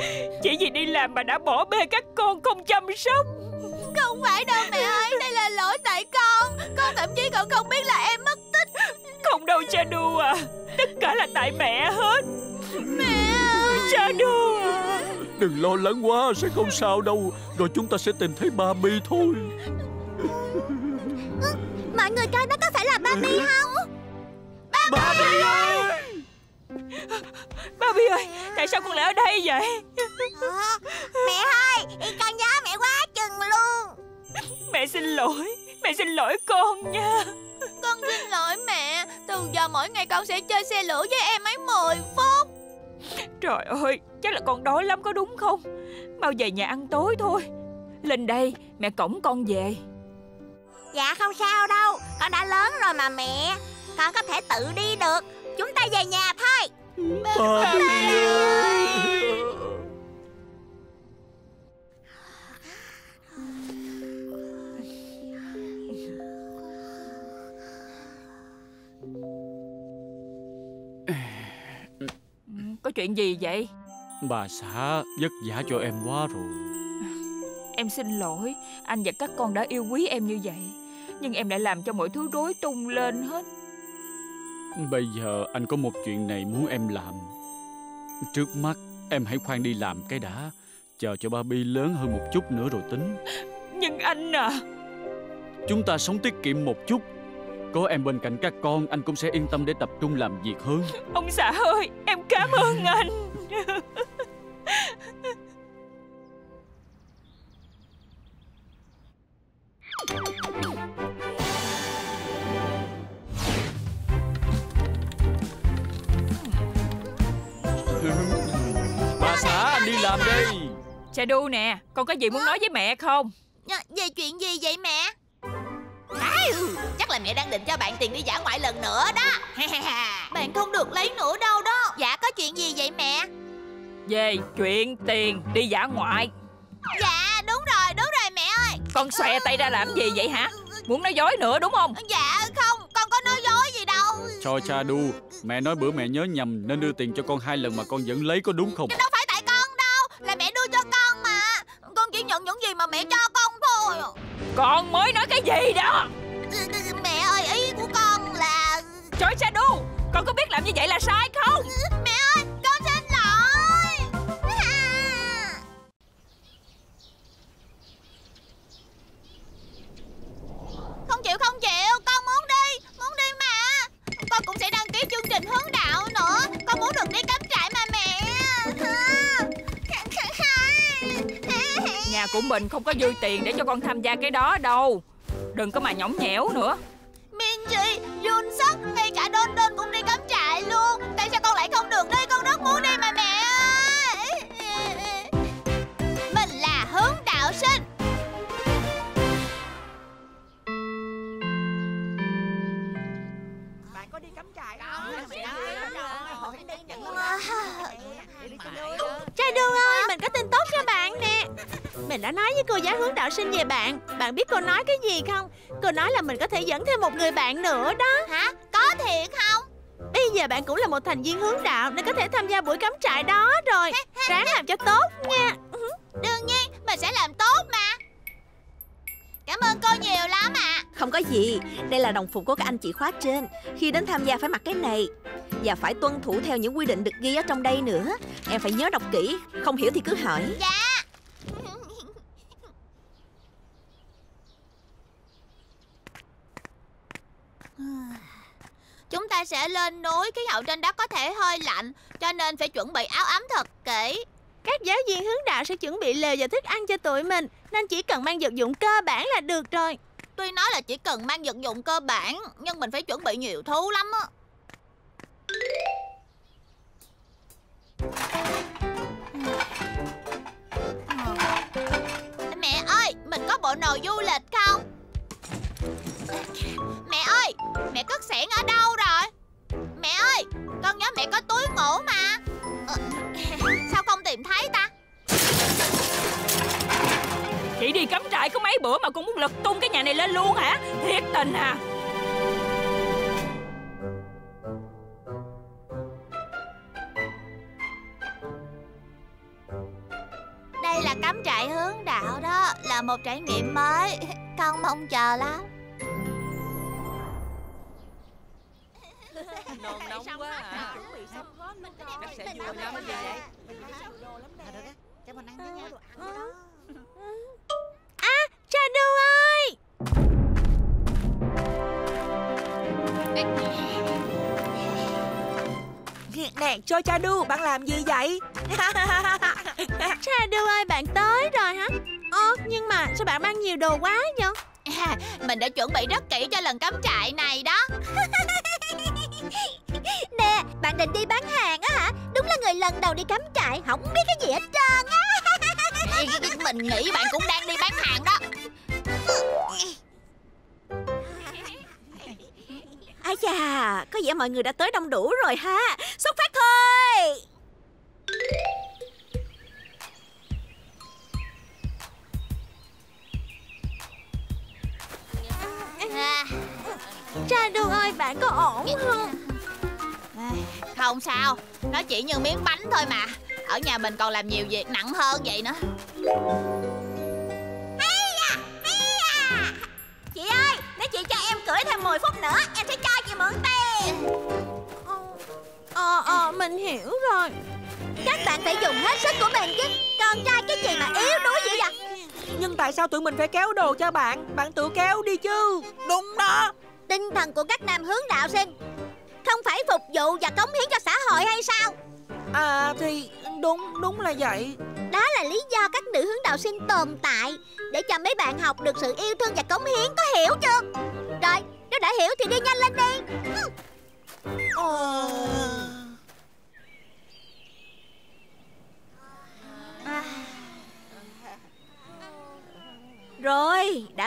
Chỉ vì đi làm mà đã bỏ bê các con không chăm sóc. Không phải đâu mẹ ơi. Đây là lỗi tại con. Con thậm chí còn không biết là em mất tích. Không đâu Shadow à. Tất cả là tại mẹ hết. Mẹ ơi. Shadow à. Đừng lo lắng quá Sẽ không sao đâu. Rồi chúng ta sẽ tìm thấy Barbie thôi Mọi người coi đó có phải là Barbie không? Barbie ơi! Barbie ơi Tại sao con lại ở đây vậy? Mẹ ơi Con nhớ mẹ quá chừng luôn. Mẹ xin lỗi Mẹ xin lỗi con nha. Con xin mà mỗi ngày con sẽ chơi xe lửa với em ấy 10 phút. Trời ơi Chắc là con đói lắm có đúng không? Mau về nhà ăn tối thôi. Lên đây mẹ cổng con về Dạ không sao đâu. Con đã lớn rồi mà mẹ. Con có thể tự đi được. Chúng ta về nhà thôi. Bobby ơi. Có chuyện gì vậy? Bà xã vất vả cho em quá rồi. Em xin lỗi. Anh và các con đã yêu quý em như vậy Nhưng em đã làm cho mọi thứ rối tung lên hết. Bây giờ anh có một chuyện này muốn em làm. Trước mắt em hãy khoan đi làm cái đã. Chờ cho Barbie lớn hơn một chút nữa rồi tính. Nhưng anh à. Chúng ta sống tiết kiệm một chút. Có em bên cạnh các con Anh cũng sẽ yên tâm để tập trung làm việc hơn. Ông xã ơi Em cảm ơn anh Cha đu nè Con có gì muốn nói với mẹ không? Dạ, Về chuyện gì vậy mẹ? À, chắc là mẹ đang định cho bạn tiền đi dã ngoại lần nữa đó. Bạn không được lấy nữa đâu đó. Dạ có chuyện gì vậy mẹ? Về chuyện tiền đi dã ngoại. Dạ đúng rồi đúng rồi mẹ ơi. Con xòe tay ra làm gì vậy hả? Muốn nói dối nữa đúng không? Dạ không con có nói dối gì đâu. Cho cha đu Mẹ nói bữa mẹ nhớ nhầm Nên đưa tiền cho con hai lần mà con vẫn lấy có đúng không? Đâu phải Con mới nói cái gì đó? Mẹ ơi ý của con là Trời cha đu Con có biết làm như vậy là sai không? Mẹ ơi con xin lỗi. Không chịu không chịu Con muốn đi Muốn đi mà. Con cũng sẽ đăng ký chương trình hướng đạo nữa. Con muốn được đi cắm Nhà của mình không có dư tiền để cho con tham gia cái đó đâu Đừng có mà nhõng nhẽo nữa Minji, Jun Suk Ngay cả Don Don cũng đi cắm trại luôn Tại sao con lại không được đi Con rất muốn đi mà mẹ ơi Mình là hướng đạo sinh Bạn có đi cắm trại Trai đương ơi, mình có tin tốt cho bạn Mình đã nói với cô giáo hướng đạo sinh về bạn. Bạn biết cô nói cái gì không? Cô nói là mình có thể dẫn thêm một người bạn nữa đó. Hả? Có thiệt không? Bây giờ bạn cũng là một thành viên hướng đạo Nên có thể tham gia buổi cắm trại đó rồi. Ráng làm cho tốt nha. Đương nhiên, mình sẽ làm tốt mà. Cảm ơn cô nhiều lắm ạ. Không có gì Đây là đồng phục của các anh chị khóa trên. Khi đến tham gia phải mặc cái này. Và phải tuân thủ theo những quy định được ghi ở trong đây nữa. Em phải nhớ đọc kỹ Không hiểu thì cứ hỏi. Dạ Chúng ta sẽ lên núi Khí hậu trên đó có thể hơi lạnh Cho nên phải chuẩn bị áo ấm thật kỹ. Các giáo viên hướng đạo sẽ chuẩn bị lều và thức ăn cho tụi mình Nên chỉ cần mang vật dụng cơ bản là được rồi. Tuy nói là chỉ cần mang vật dụng cơ bản Nhưng mình phải chuẩn bị nhiều thứ lắm á. Mẹ ơi, mình có bộ đồ du lịch không? Mẹ ơi, mẹ cất xẻng ở đâu rồi? Mẹ ơi, con nhớ mẹ có túi ngủ mà. Ờ, Sao không tìm thấy ta? Chị đi cắm trại có mấy bữa mà con muốn lật tung cái nhà này lên luôn hả? Thiệt tình à. Đây là cắm trại hướng đạo đó Là một trải nghiệm mới. Con mong chờ lắm Nôn nóng quá à Chắc sẽ vui lắm vậy. À, cha đu ơi! Nè cho cha đu Bạn làm gì vậy? Cha đu ơi, bạn tới rồi hả? Ơ, nhưng mà sao bạn mang nhiều đồ quá vậy? à, Mình đã chuẩn bị rất kỹ cho lần cắm trại này đó định đi bán hàng á hả? Đúng là người lần đầu đi cắm trại Không biết cái gì hết trơn á. Mình nghĩ bạn cũng đang đi bán hàng đó. Ái chà, có vẻ mọi người đã tới đông đủ rồi ha. Xuất phát thôi. À, Cha đu ơi bạn có ổn không? Không sao. Nó chỉ như miếng bánh thôi mà. Ở nhà mình còn làm nhiều việc nặng hơn vậy nữa. Chị ơi, nếu chị cho em cưỡi thêm 10 phút nữa. Em sẽ cho chị mượn tiền. Ờ ờ mình hiểu rồi. Các bạn phải dùng hết sức của mình chứ. Con trai cái gì mà yếu đuối vậy vậy? Nhưng tại sao tụi mình phải kéo đồ cho bạn? Bạn tự kéo đi chứ. Đúng đó Tinh thần của các nam hướng đạo sinh Không phải phục vụ và cống hiến cho xã hội hay sao? À thì đúng đúng là vậy. Đó là lý do các nữ hướng đạo sinh tồn tại Để cho mấy bạn học được sự yêu thương và cống hiến Có hiểu chưa? Rồi nếu đã hiểu thì đi nhanh lên đi. Rồi,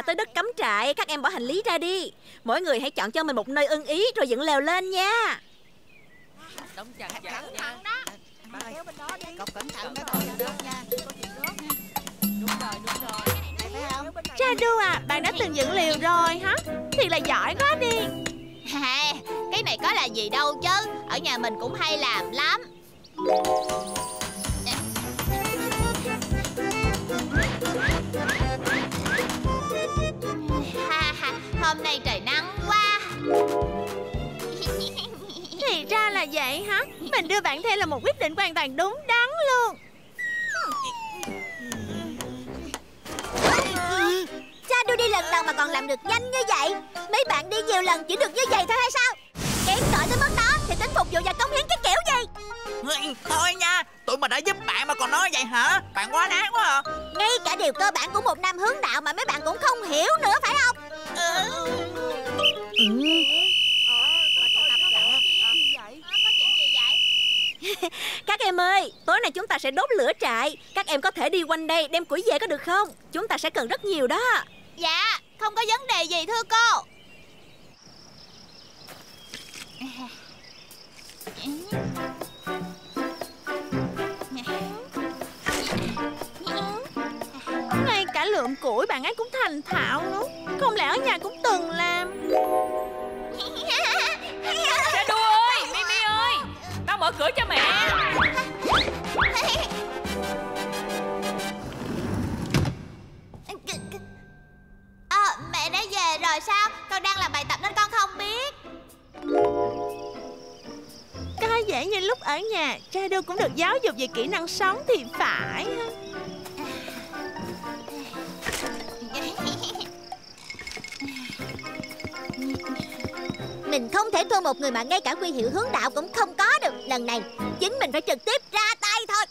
đã tới đất cắm trại Các em bỏ hành lý ra đi. Mỗi người hãy chọn cho mình một nơi ưng ý Rồi dựng lều lên nha. Đóng chặt chặt Cẩn nha thận đó đi Cậu cẩn thận đó Đúng rồi đúng rồi Cha đu à bạn đã từng dựng liều rồi hả? Thì là giỏi quá đi. À, Cái này có là gì đâu chứ. Ở nhà mình cũng hay làm lắm là vậy hả? Mình đưa bạn theo là một quyết định hoàn toàn đúng đắn luôn. Cha đu đi lần đầu mà còn làm được nhanh như vậy. Mấy bạn đi nhiều lần chỉ được như vậy thôi hay sao? Kém cỏi tới mức đó thì tính phục vụ và cống hiến cái kiểu gì? Thôi nha Tụi mình đã giúp bạn mà còn nói vậy hả? Bạn quá đáng quá à. Ngay cả điều cơ bản của một nam hướng đạo mà mấy bạn cũng không hiểu nữa phải không? Có chuyện gì vậy Các em ơi, tối nay chúng ta sẽ đốt lửa trại. Các em có thể đi quanh đây đem củi về có được không? Chúng ta sẽ cần rất nhiều đó. Dạ không có vấn đề gì thưa cô. Ngay cả lượm củi bạn ấy cũng thành thạo nữa Không lẽ ở nhà cũng từng làm mở cửa cho mẹ. Ờ mẹ đã về rồi sao? Con đang làm bài tập nên con không biết. Coi vẻ như lúc ở nhà Cha đu cũng được giáo dục về kỹ năng sống thì phải ha. Mình không thể thua một người mà ngay cả quy hiệu hướng đạo cũng không có được. Lần này, chính mình phải trực tiếp ra tay thôi.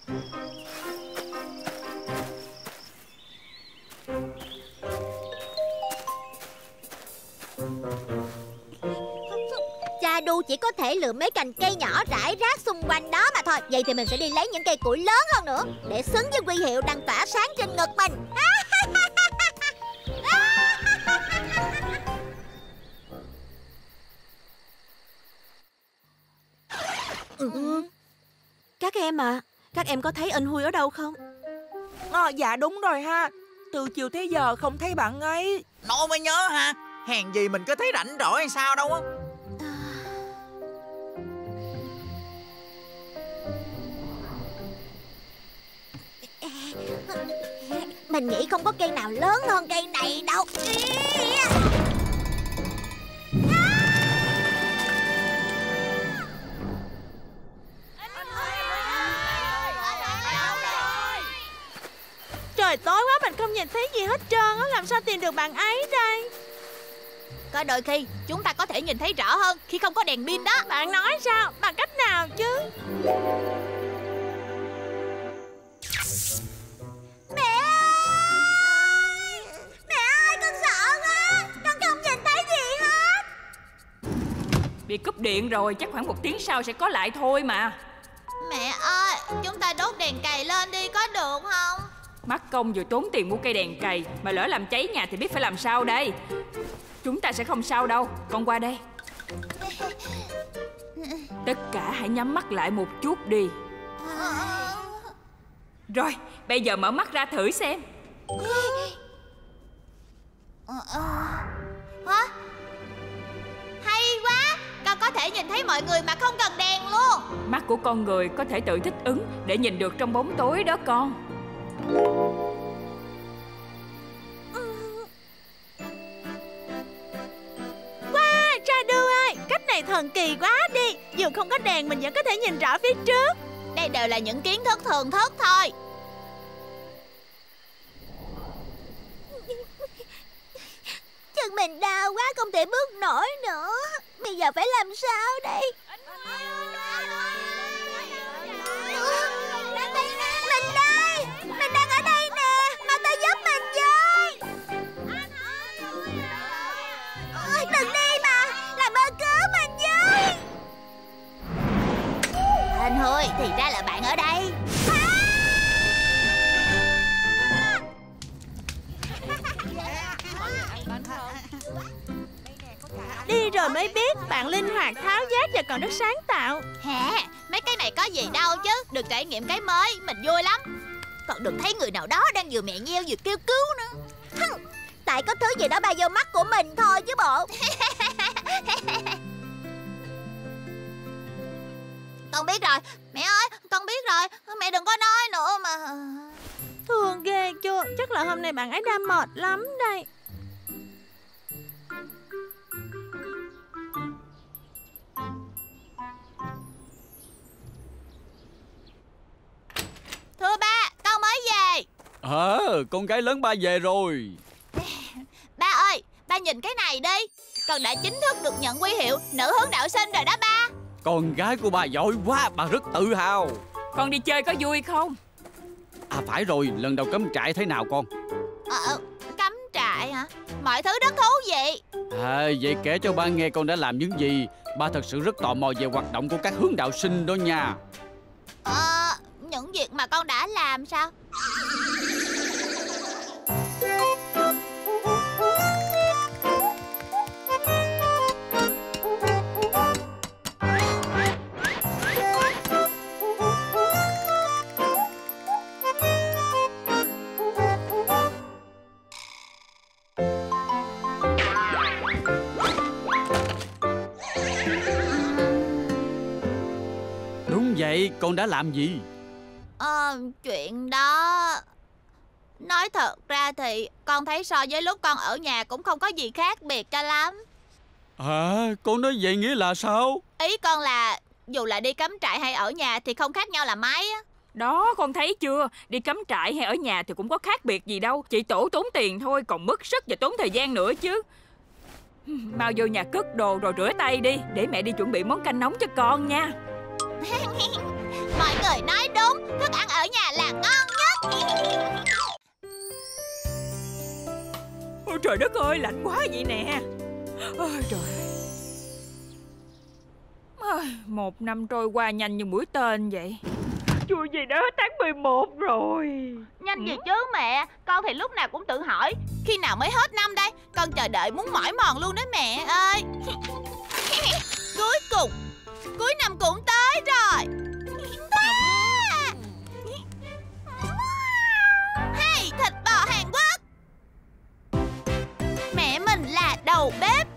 Cha đu chỉ có thể lượm mấy cành cây nhỏ rải rác xung quanh đó mà thôi. Vậy thì mình sẽ đi lấy những cây củi lớn hơn nữa Để xứng với quy hiệu đang tỏa sáng trên ngực mình. ừ. Các em à Các em có thấy anh Hui ở đâu không? Ờ, Dạ đúng rồi ha. Từ chiều tới giờ không thấy bạn ấy. Nội mới nhớ ha. Hèn gì mình có thấy rảnh rỗi hay sao đâu á. Mình nghĩ không có cây nào lớn hơn cây này đâu Trời tối quá mình không nhìn thấy gì hết trơn á Làm sao tìm được bạn ấy đây? Có đôi khi chúng ta có thể nhìn thấy rõ hơn Khi không có đèn pin đó. Bạn nói sao? Bằng cách nào chứ? Mẹ ơi! Mẹ ơi con sợ quá! Con không nhìn thấy gì hết! Bị cúp điện rồi chắc khoảng một tiếng sau sẽ có lại thôi mà. Mẹ ơi Chúng ta đốt đèn cày lên đi có được không Mất công vừa tốn tiền mua cây đèn cày Mà lỡ làm cháy nhà thì biết phải làm sao đây? Chúng ta sẽ không sao đâu. Con qua đây. Tất cả hãy nhắm mắt lại một chút đi. Rồi bây giờ mở mắt ra thử xem. Hả? Hay quá! Con có thể nhìn thấy mọi người mà không cần đèn luôn. Mắt của con người có thể tự thích ứng Để nhìn được trong bóng tối đó con Wow, Radu ơi Cách này thần kỳ quá đi. Dù không có đèn mình vẫn có thể nhìn rõ phía trước. Đây đều là những kiến thức thường thức thôi. Chân mình đau quá không thể bước nổi nữa. Bây giờ phải làm sao đây? Mình Hên hôi thì ra là bạn ở đây. Đi rồi mới biết bạn linh hoạt tháo giác và còn rất sáng tạo. Hả? Mấy cái này có gì đâu chứ? Được trải nghiệm cái mới Mình vui lắm. Còn được thấy người nào đó đang vừa mẹ nheo vừa kêu cứu nữa. Tại có thứ gì đó bay vô mắt của mình thôi chứ bộ Con biết rồi. Mẹ ơi con biết rồi. Mẹ đừng có nói nữa mà. Thương ghê chưa? Chắc là hôm nay bạn ấy đang mệt lắm đây. Thưa ba con mới về. Ờ, con gái lớn ba về rồi. Ba ơi ba nhìn cái này đi. Con đã chính thức được nhận quy hiệu Nữ hướng đạo sinh rồi đó ba Con gái của bà giỏi quá, bà rất tự hào. Con đi chơi có vui không? À phải rồi, lần đầu cắm trại thế nào con? Ờ, ờ, Cắm trại hả? Mọi thứ rất thú vị À, vậy kể cho ba nghe con đã làm những gì. Ba thật sự rất tò mò về hoạt động của các hướng đạo sinh đó nha. Ờ Những việc mà con đã làm sao vậy, con đã làm gì? Ờ chuyện đó Nói thật ra thì Con thấy so với lúc con ở nhà Cũng không có gì khác biệt cho lắm. À, con nói vậy nghĩa là sao? Ý con là Dù là đi cắm trại hay ở nhà Thì không khác nhau là mấy á. Đó con thấy chưa? Đi cắm trại hay ở nhà thì cũng có khác biệt gì đâu. Chỉ tổ tốn tiền thôi Còn mất sức và tốn thời gian nữa chứ. Mau vô nhà cất đồ rồi rửa tay đi Để mẹ đi chuẩn bị món canh nóng cho con nha Mọi người nói đúng Thức ăn ở nhà là ngon nhất. Ôi trời đất ơi lạnh quá vậy nè. Ôi trời. Ôi, Một năm trôi qua nhanh như mũi tên vậy. Chưa gì đó tháng 11 rồi. Nhanh gì chứ mẹ Con thì lúc nào cũng tự hỏi Khi nào mới hết năm đây? Con chờ đợi muốn mỏi mòn luôn đó mẹ ơi. Cuối cùng Cuối năm cũng tới rồi đầu bếp.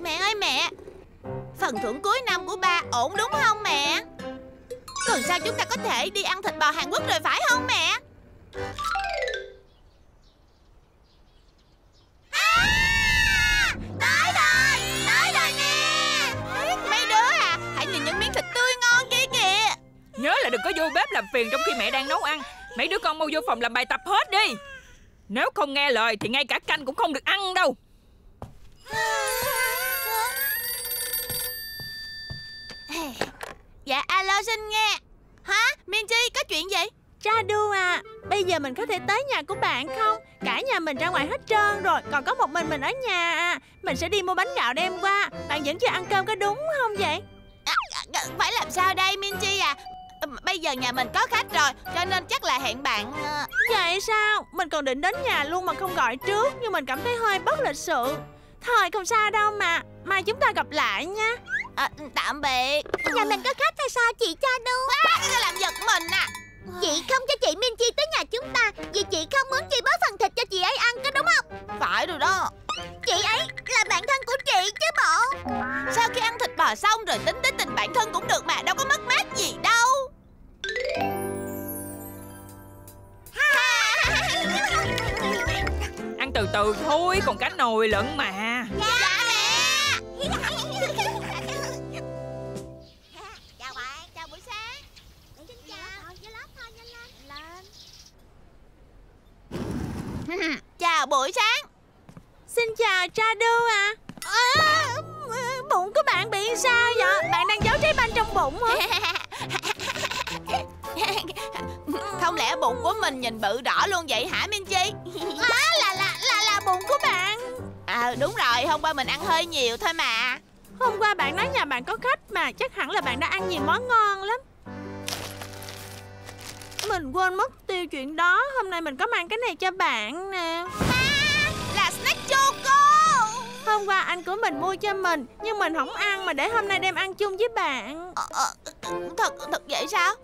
Mẹ ơi mẹ, Phần thưởng cuối năm của ba ổn đúng không mẹ? Tuần sau chúng ta có thể đi ăn thịt bò Hàn Quốc rồi phải không mẹ? Nhớ là đừng có vô bếp làm phiền trong khi mẹ đang nấu ăn. Mấy đứa con mau vô phòng làm bài tập hết đi. Nếu không nghe lời thì ngay cả canh cũng không được ăn đâu. Dạ alo xin nghe. Hả? Miên Chi có chuyện gì? Radu à Bây giờ mình có thể tới nhà của bạn không? Cả nhà mình ra ngoài hết trơn rồi Còn có một mình mình ở nhà à. Mình sẽ đi mua bánh gạo đem qua. Bạn vẫn chưa ăn cơm có đúng không vậy? À, à, Phải làm sao đây? à Bây giờ nhà mình có khách rồi Cho nên chắc là hẹn bạn uh... Vậy sao? Mình còn định đến nhà luôn mà không gọi trước Nhưng mình cảm thấy hơi bất lịch sự. Thôi không sao đâu mà Mai chúng ta gặp lại nha. À, Tạm biệt. Nhà mình có khách hay sao chị cha đu à, Làm giật mình à. Chị không cho chị Min Chi tới nhà chúng ta Vì chị không muốn chị bớt phần thịt cho chị ấy ăn có đúng không? Phải rồi đó. Chị ấy là bạn thân của chị chứ bộ. Sau khi ăn thịt bò xong rồi tính đến tình bạn thân cũng được mà Đâu có mất mát gì đâu Ăn từ từ thôi Còn cá nồi lận mà. Dạ mẹ Chào bạn, chào buổi sáng. Xin chào, với lớp thôi, nhanh lên Lên Chào buổi sáng Xin chào cha đu à. à Bụng của bạn bị sao vậy? Bạn đang giấu trái banh trong bụng hả Không lẽ bụng của mình nhìn bự đỏ luôn vậy hả Minh Chi? À, là, là, là, là bụng của bạn. À đúng rồi hôm qua mình ăn hơi nhiều thôi mà. Hôm qua bạn nói nhà bạn có khách mà Chắc hẳn là bạn đã ăn nhiều món ngon lắm. Mình quên mất tiêu chuyện đó Hôm nay mình có mang cái này cho bạn nè. À, Là snack choco. Hôm qua anh của mình mua cho mình Nhưng mình không ăn mà để hôm nay đem ăn chung với bạn. Ờ, ờ, Thật thật vậy sao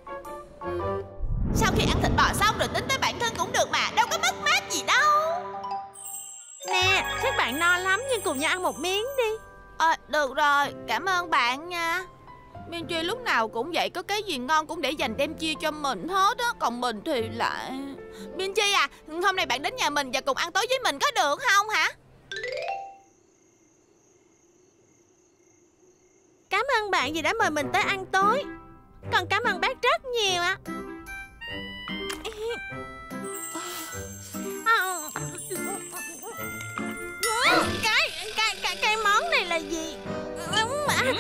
Sau khi ăn thịt bò xong rồi tính tới bản thân cũng được mà Đâu có mất mát gì đâu. Nè chắc bạn no lắm Nhưng cùng nhau ăn một miếng đi. À, Được rồi cảm ơn bạn nha. Miên Truy lúc nào cũng vậy Có cái gì ngon cũng để dành đem chia cho mình hết á Còn mình thì lại Miên Chi à Hôm nay bạn đến nhà mình và cùng ăn tối với mình có được không hả? Cảm ơn bạn vì đã mời mình tới ăn tối Còn cảm ơn bác rất nhiều ạ. Cái, cái, cái, cái món này là gì?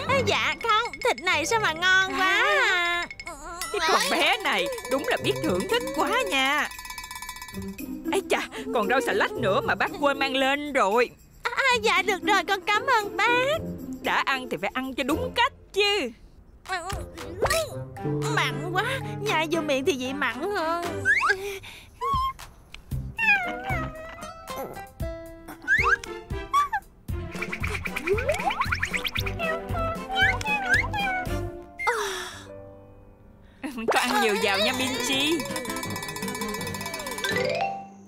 À, Dạ không Thịt này sao mà ngon quá à. Cái con bé này Đúng là biết thưởng thức quá nha. Ấy chà Còn rau xà lách nữa mà bác quên mang lên rồi. À, Dạ được rồi con cảm ơn bác. Đã ăn thì phải ăn cho đúng cách chứ Mặn quá Nhai vô miệng thì vị mặn hơn. Có ăn nhiều vào nha Minchi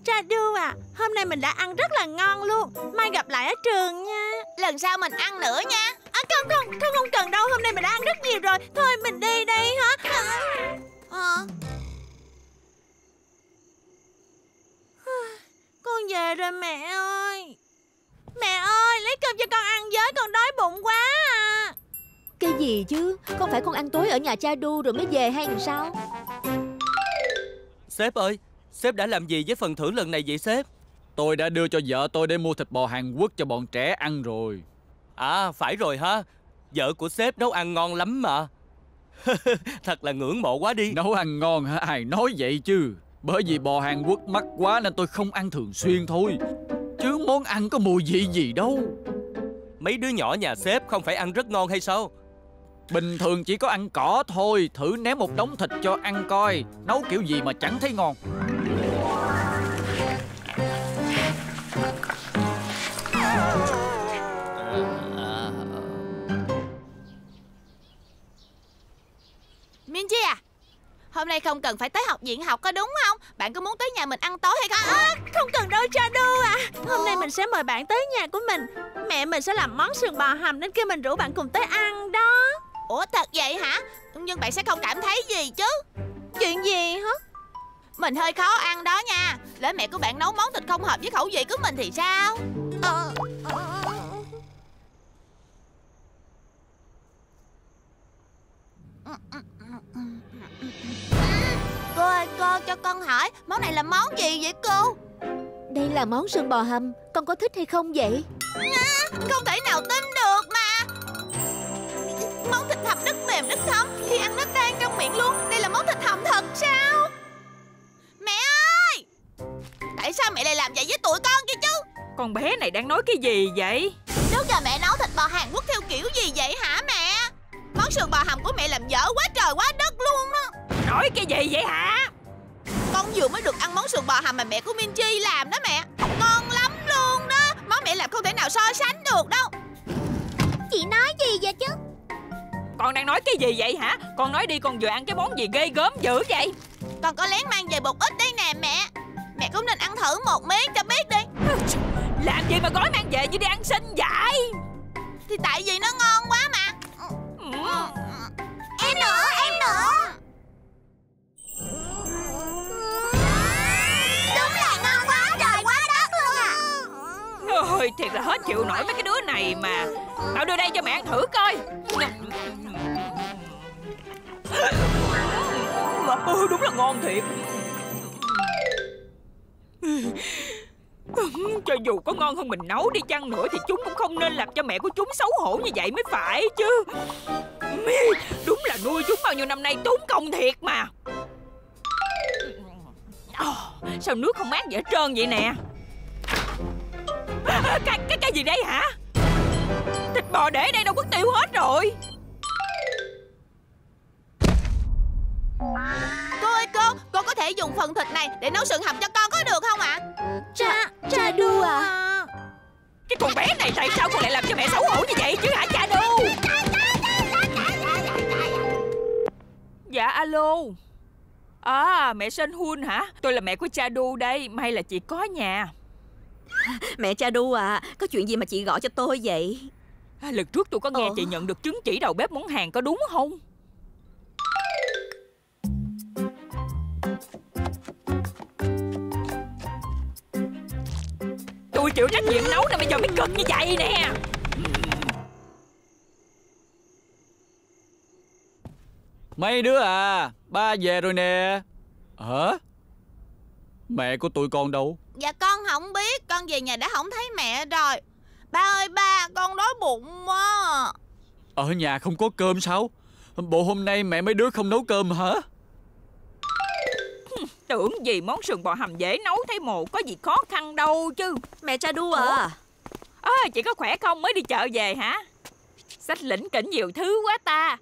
Radu à Hôm nay mình đã ăn rất là ngon luôn. Mai gặp lại ở trường nha. Lần sau mình ăn nữa nha À không không Không không cần đâu. Hôm nay mình đã ăn rất nhiều rồi. Thôi mình đi đây hả? À. Con về rồi mẹ ơi. Mẹ ơi lấy cơm cho con ăn với. Con đói bụng quá à. Cái gì chứ? Không phải con ăn tối ở nhà cha đu rồi mới về hay làm sao? Sếp ơi Sếp đã làm gì với phần thưởng lần này vậy sếp? Tôi đã đưa cho vợ tôi để mua thịt bò Hàn Quốc cho bọn trẻ ăn rồi À phải rồi ha Vợ của sếp nấu ăn ngon lắm mà. Thật là ngưỡng mộ quá đi. Nấu ăn ngon hả? Ai nói vậy chứ? Bởi vì bò Hàn Quốc mắc quá nên tôi không ăn thường xuyên thôi. Chứ món ăn có mùi vị gì đâu. Mấy đứa nhỏ nhà sếp không phải ăn rất ngon hay sao? Bình thường chỉ có ăn cỏ thôi. Thử ném một đống thịt cho ăn coi. Nấu kiểu gì mà chẳng thấy ngon Miên Chi à? Hôm nay không cần phải tới học viện học có đúng không? Bạn có muốn tới nhà mình ăn tối hay không? À, Không cần đâu cha đu à. Hôm nay mình sẽ mời bạn tới nhà của mình. Mẹ mình sẽ làm món sườn bò hầm Nên kêu mình rủ bạn cùng tới ăn đó. Ủa thật vậy hả? Nhưng bạn sẽ không cảm thấy gì chứ? Chuyện gì hả? Mình hơi khó ăn đó nha. Lỡ mẹ của bạn nấu món thịt không hợp với khẩu vị của mình thì sao? Ờ, ờ... Cô ơi cô cho con hỏi Món này là món gì vậy cô? Đây là món sườn bò hầm. Con có thích hay không vậy? À, Không thể nào tin được mà. Món thịt hầm rất mềm rất thơm Khi ăn nó tan trong miệng luôn. Đây là món thịt hầm thật sao? Mẹ ơi! Tại sao mẹ lại làm vậy với tụi con kia chứ? Con bé này đang nói cái gì vậy? Trước giờ mẹ nấu thịt bò Hàn Quốc theo kiểu gì vậy hả mẹ? Món sườn bò hầm của mẹ làm dở quá trời quá đất luôn đó Nói cái gì vậy hả? Con vừa mới được ăn món sườn bò hầm mà mẹ của Minchi làm đó mẹ. Ngon lắm luôn đó. Món mẹ làm không thể nào so sánh được đâu. Chị nói gì vậy chứ? Con đang nói cái gì vậy hả? Con nói đi con vừa ăn cái món gì ghê gớm dữ vậy? Con có lén mang về một ít đây nè mẹ. Mẹ cũng nên ăn thử một miếng cho biết đi. Làm gì mà gói mang về như đi ăn xin vậy? Thì tại vì nó ngon quá mà. Ừ. Em nữa, em nữa Đúng là ngon quá trời quá đất luôn à Ôi thiệt là hết chịu nổi mấy cái đứa này mà. Bảo đưa đây cho mẹ ăn thử coi. Ừ, đúng là ngon thiệt. Cho dù có ngon hơn mình nấu đi chăng nữa Thì chúng cũng không nên làm cho mẹ của chúng xấu hổ như vậy mới phải chứ. Đúng là nuôi chúng bao nhiêu năm nay tốn công thiệt mà. Ồ, Sao nước không mát vậy hết trơn vậy nè? Cái, cái cái gì đây hả? Thịt bò để đây đâu có tiêu hết rồi. Cô ơi cô Cô có thể dùng phần thịt này để nấu sườn hầm cho con có được không ạ? Cha, cha đu à? Cái con bé này tại sao con lại làm cho mẹ xấu hổ như vậy chứ hả cha đu? Dạ alo À mẹ Sơn Hun hả? Tôi là mẹ của cha đu đây May là chị có nhà. Mẹ cha đu à Có chuyện gì mà chị gọi cho tôi vậy? À, Lần trước tôi có nghe Ờ. chị nhận được chứng chỉ đầu bếp món hàng có đúng không? Tôi chịu trách nhiệm nấu nên bây giờ mới cực như vậy nè Mấy đứa à Ba về rồi nè. Hả? Mẹ của tụi con đâu? Dạ con không biết Con về nhà đã không thấy mẹ rồi. Ba ơi ba con đói bụng quá. Ở nhà không có cơm sao? Bộ hôm nay mẹ mấy đứa không nấu cơm hả? Tưởng gì món sườn bò hầm dễ nấu thấy mồ Có gì khó khăn đâu chứ. Mẹ cha đu à. À, Chị có khỏe không? Mới đi chợ về hả? Sách lĩnh kỉnh nhiều thứ quá ta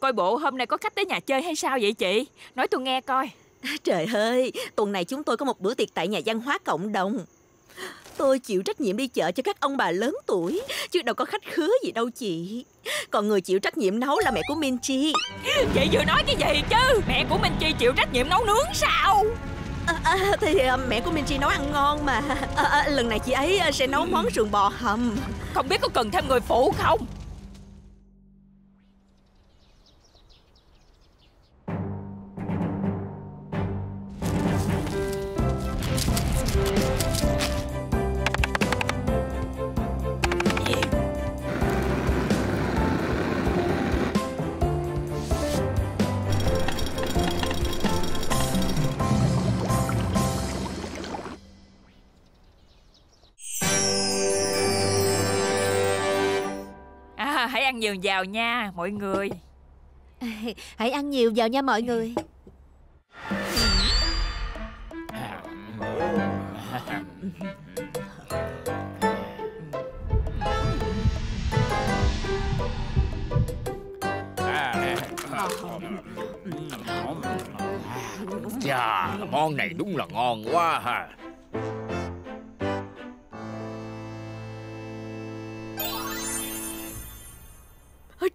Coi bộ hôm nay có khách tới nhà chơi hay sao vậy chị? Nói tôi nghe coi. Trời ơi Tuần này chúng tôi có một bữa tiệc tại nhà văn hóa cộng đồng. Tôi chịu trách nhiệm đi chợ cho các ông bà lớn tuổi Chứ đâu có khách khứa gì đâu chị. Còn người chịu trách nhiệm nấu là mẹ của Minchi Chị vừa nói cái gì chứ? Mẹ của Minh Chi chịu trách nhiệm nấu nướng sao? À, à, Thì à, mẹ của Minchi nấu ăn ngon mà. À, à, Lần này chị ấy à, sẽ nấu món sườn bò hầm. Không biết có cần thêm người phụ không ăn nhiều vào nha mọi người. Hãy ăn nhiều vào nha mọi người. Chà, món này đúng là ngon quá ha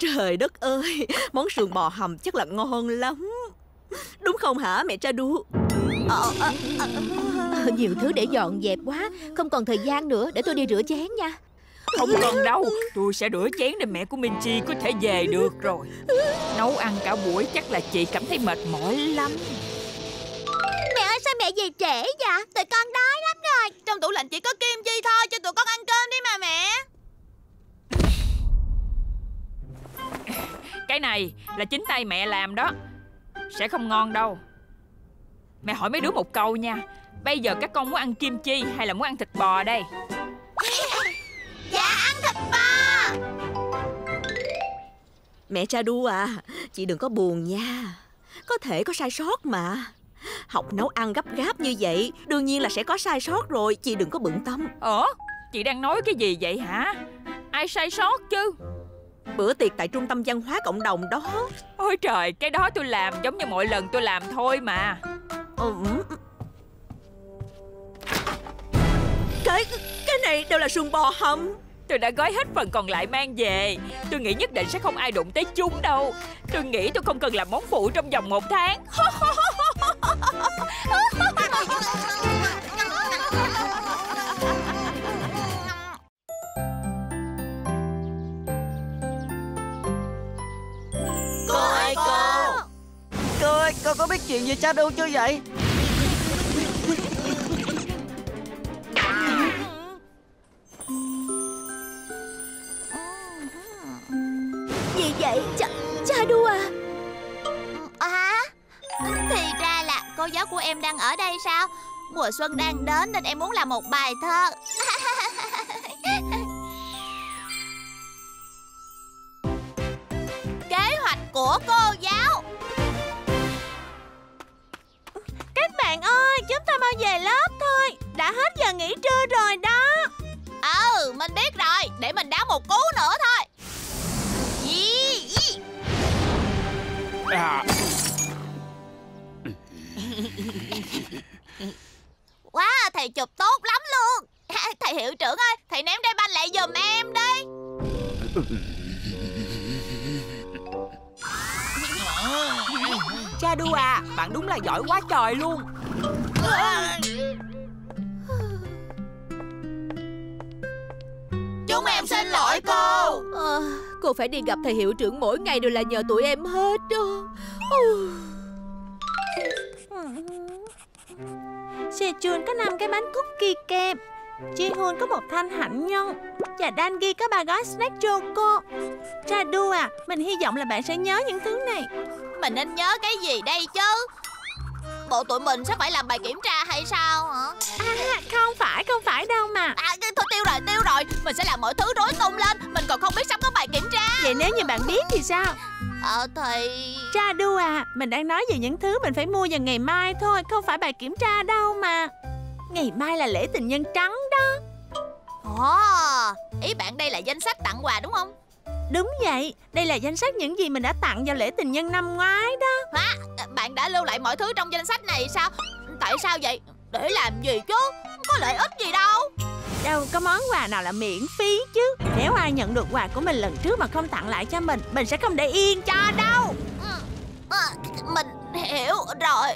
Trời đất ơi Món sườn bò hầm chắc là ngon lắm. Đúng không hả mẹ cha đu? Ờ, ờ, Ờ, Nhiều thứ để dọn dẹp quá Không còn thời gian nữa để tôi đi rửa chén nha. Không cần đâu Tôi sẽ rửa chén để mẹ của Minh Chi có thể về được rồi. Nấu ăn cả buổi chắc là chị cảm thấy mệt mỏi lắm. Mẹ ơi sao mẹ về trễ vậy? Tụi con đói lắm rồi. Trong tủ lạnh chỉ có kim chi thôi Cho tụi con ăn cơm đi mà mẹ Cái này là chính tay mẹ làm đó. Sẽ không ngon đâu. Mẹ hỏi mấy đứa một câu nha. Bây giờ các con muốn ăn kim chi hay là muốn ăn thịt bò đây? Dạ ăn thịt bò. Mẹ cha đu à Chị đừng có buồn nha. Có thể có sai sót mà. Học nấu ăn gấp gáp như vậy Đương nhiên là sẽ có sai sót rồi Chị đừng có bận tâm. Ủa? Chị đang nói cái gì vậy hả? Ai sai sót chứ Bữa tiệc tại trung tâm văn hóa cộng đồng đó. Ôi trời cái đó tôi làm giống như mọi lần tôi làm thôi mà. Ừ. Cái cái này đều là sườn bò hầm Tôi đã gói hết phần còn lại mang về. Tôi nghĩ nhất định sẽ không ai đụng tới chúng đâu. Tôi nghĩ tôi không cần làm món phụ trong vòng một tháng Cô có biết chuyện về cha đu chưa vậy? Gì vậy Cha, cha đu à. À Thì ra là cô giáo của em đang ở đây sao? Mùa xuân đang đến nên em muốn làm một bài thơ. Kế hoạch của cô bạn ơi, chúng ta mau về lớp thôi. Đã hết giờ nghỉ trưa rồi đó. Ừ, mình biết rồi. Để mình đá một cú nữa thôi. À. Quá. À, Wow, thầy chụp tốt lắm luôn. Thầy hiệu trưởng ơi, thầy ném trái banh lại giùm em đi. Cha đu à Bạn đúng là giỏi quá trời luôn. Chúng em xin lỗi cô. À, Cô phải đi gặp thầy hiệu trưởng mỗi ngày đều là nhờ tụi em hết đó. Sejun có 5 cái bánh cookie kem Ji-hoon có một thanh hạnh nhân. Và Dangi có ba gói snack choco Chadu à, mình hy vọng là bạn sẽ nhớ những thứ này. Mình nên nhớ cái gì đây chứ Bộ tụi mình sẽ phải làm bài kiểm tra hay sao hả? À, không phải, không phải đâu mà. À, thôi tiêu rồi, tiêu rồi. Mình sẽ làm mọi thứ rối tung lên. Mình còn không biết sắp có bài kiểm tra. Vậy nếu như bạn biết thì sao? Ờ thì Chadu à, mình đang nói về những thứ mình phải mua vào ngày mai thôi Không phải bài kiểm tra đâu mà. Ngày mai là lễ tình nhân trắng đó. Ồ, ý bạn đây là danh sách tặng quà đúng không Đúng vậy, đây là danh sách những gì mình đã tặng vào lễ tình nhân năm ngoái đó. Hả, bạn đã lưu lại mọi thứ trong danh sách này sao? Tại sao vậy, để làm gì chứ? Có lợi ích gì đâu. Đâu có món quà nào là miễn phí chứ. Nếu ai nhận được quà của mình lần trước mà không tặng lại cho mình Mình sẽ không để yên cho đâu. À, Mình hiểu rồi.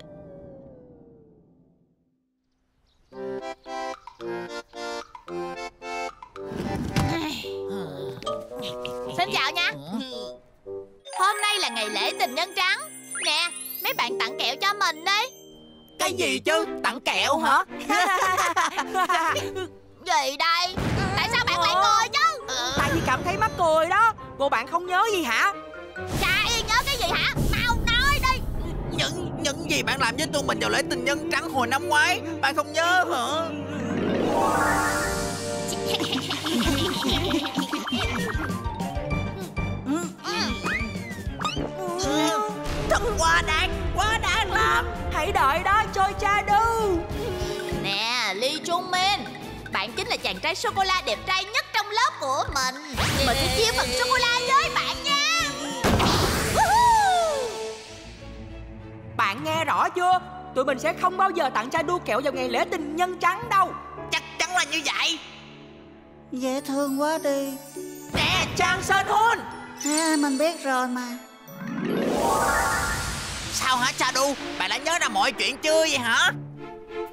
Xin nha Hôm nay là ngày lễ tình nhân trắng Nè, mấy bạn tặng kẹo cho mình đi Cái gì chứ? Tặng kẹo hả? Gì đây? Tại sao bạn lại cười chứ? Tại vì cảm thấy mắc cười đó Bộ bạn không nhớ gì hả Chà yên nhớ cái gì hả? Mau nói đi Những những gì bạn làm với tụi mình vào lễ tình nhân trắng hồi năm ngoái Bạn không nhớ hả? Thật quá đáng, quá đáng lắm Hãy đợi đó cho cha đu Nè, Lee Trung Min Bạn chính là chàng trai sô-cô-la đẹp trai nhất trong lớp của mình. Mình sẽ chia phần sô-cô-la với bạn nha. Bạn nghe rõ chưa? Tụi mình sẽ không bao giờ tặng cha đu kẹo vào ngày lễ tình nhân trắng đâu. Chắc chắn là như vậy. Dễ thương quá đi. Nè, Trang Sơn Hun à, Mình biết rồi mà Sao hả cha đu Bạn đã nhớ ra mọi chuyện chưa vậy hả?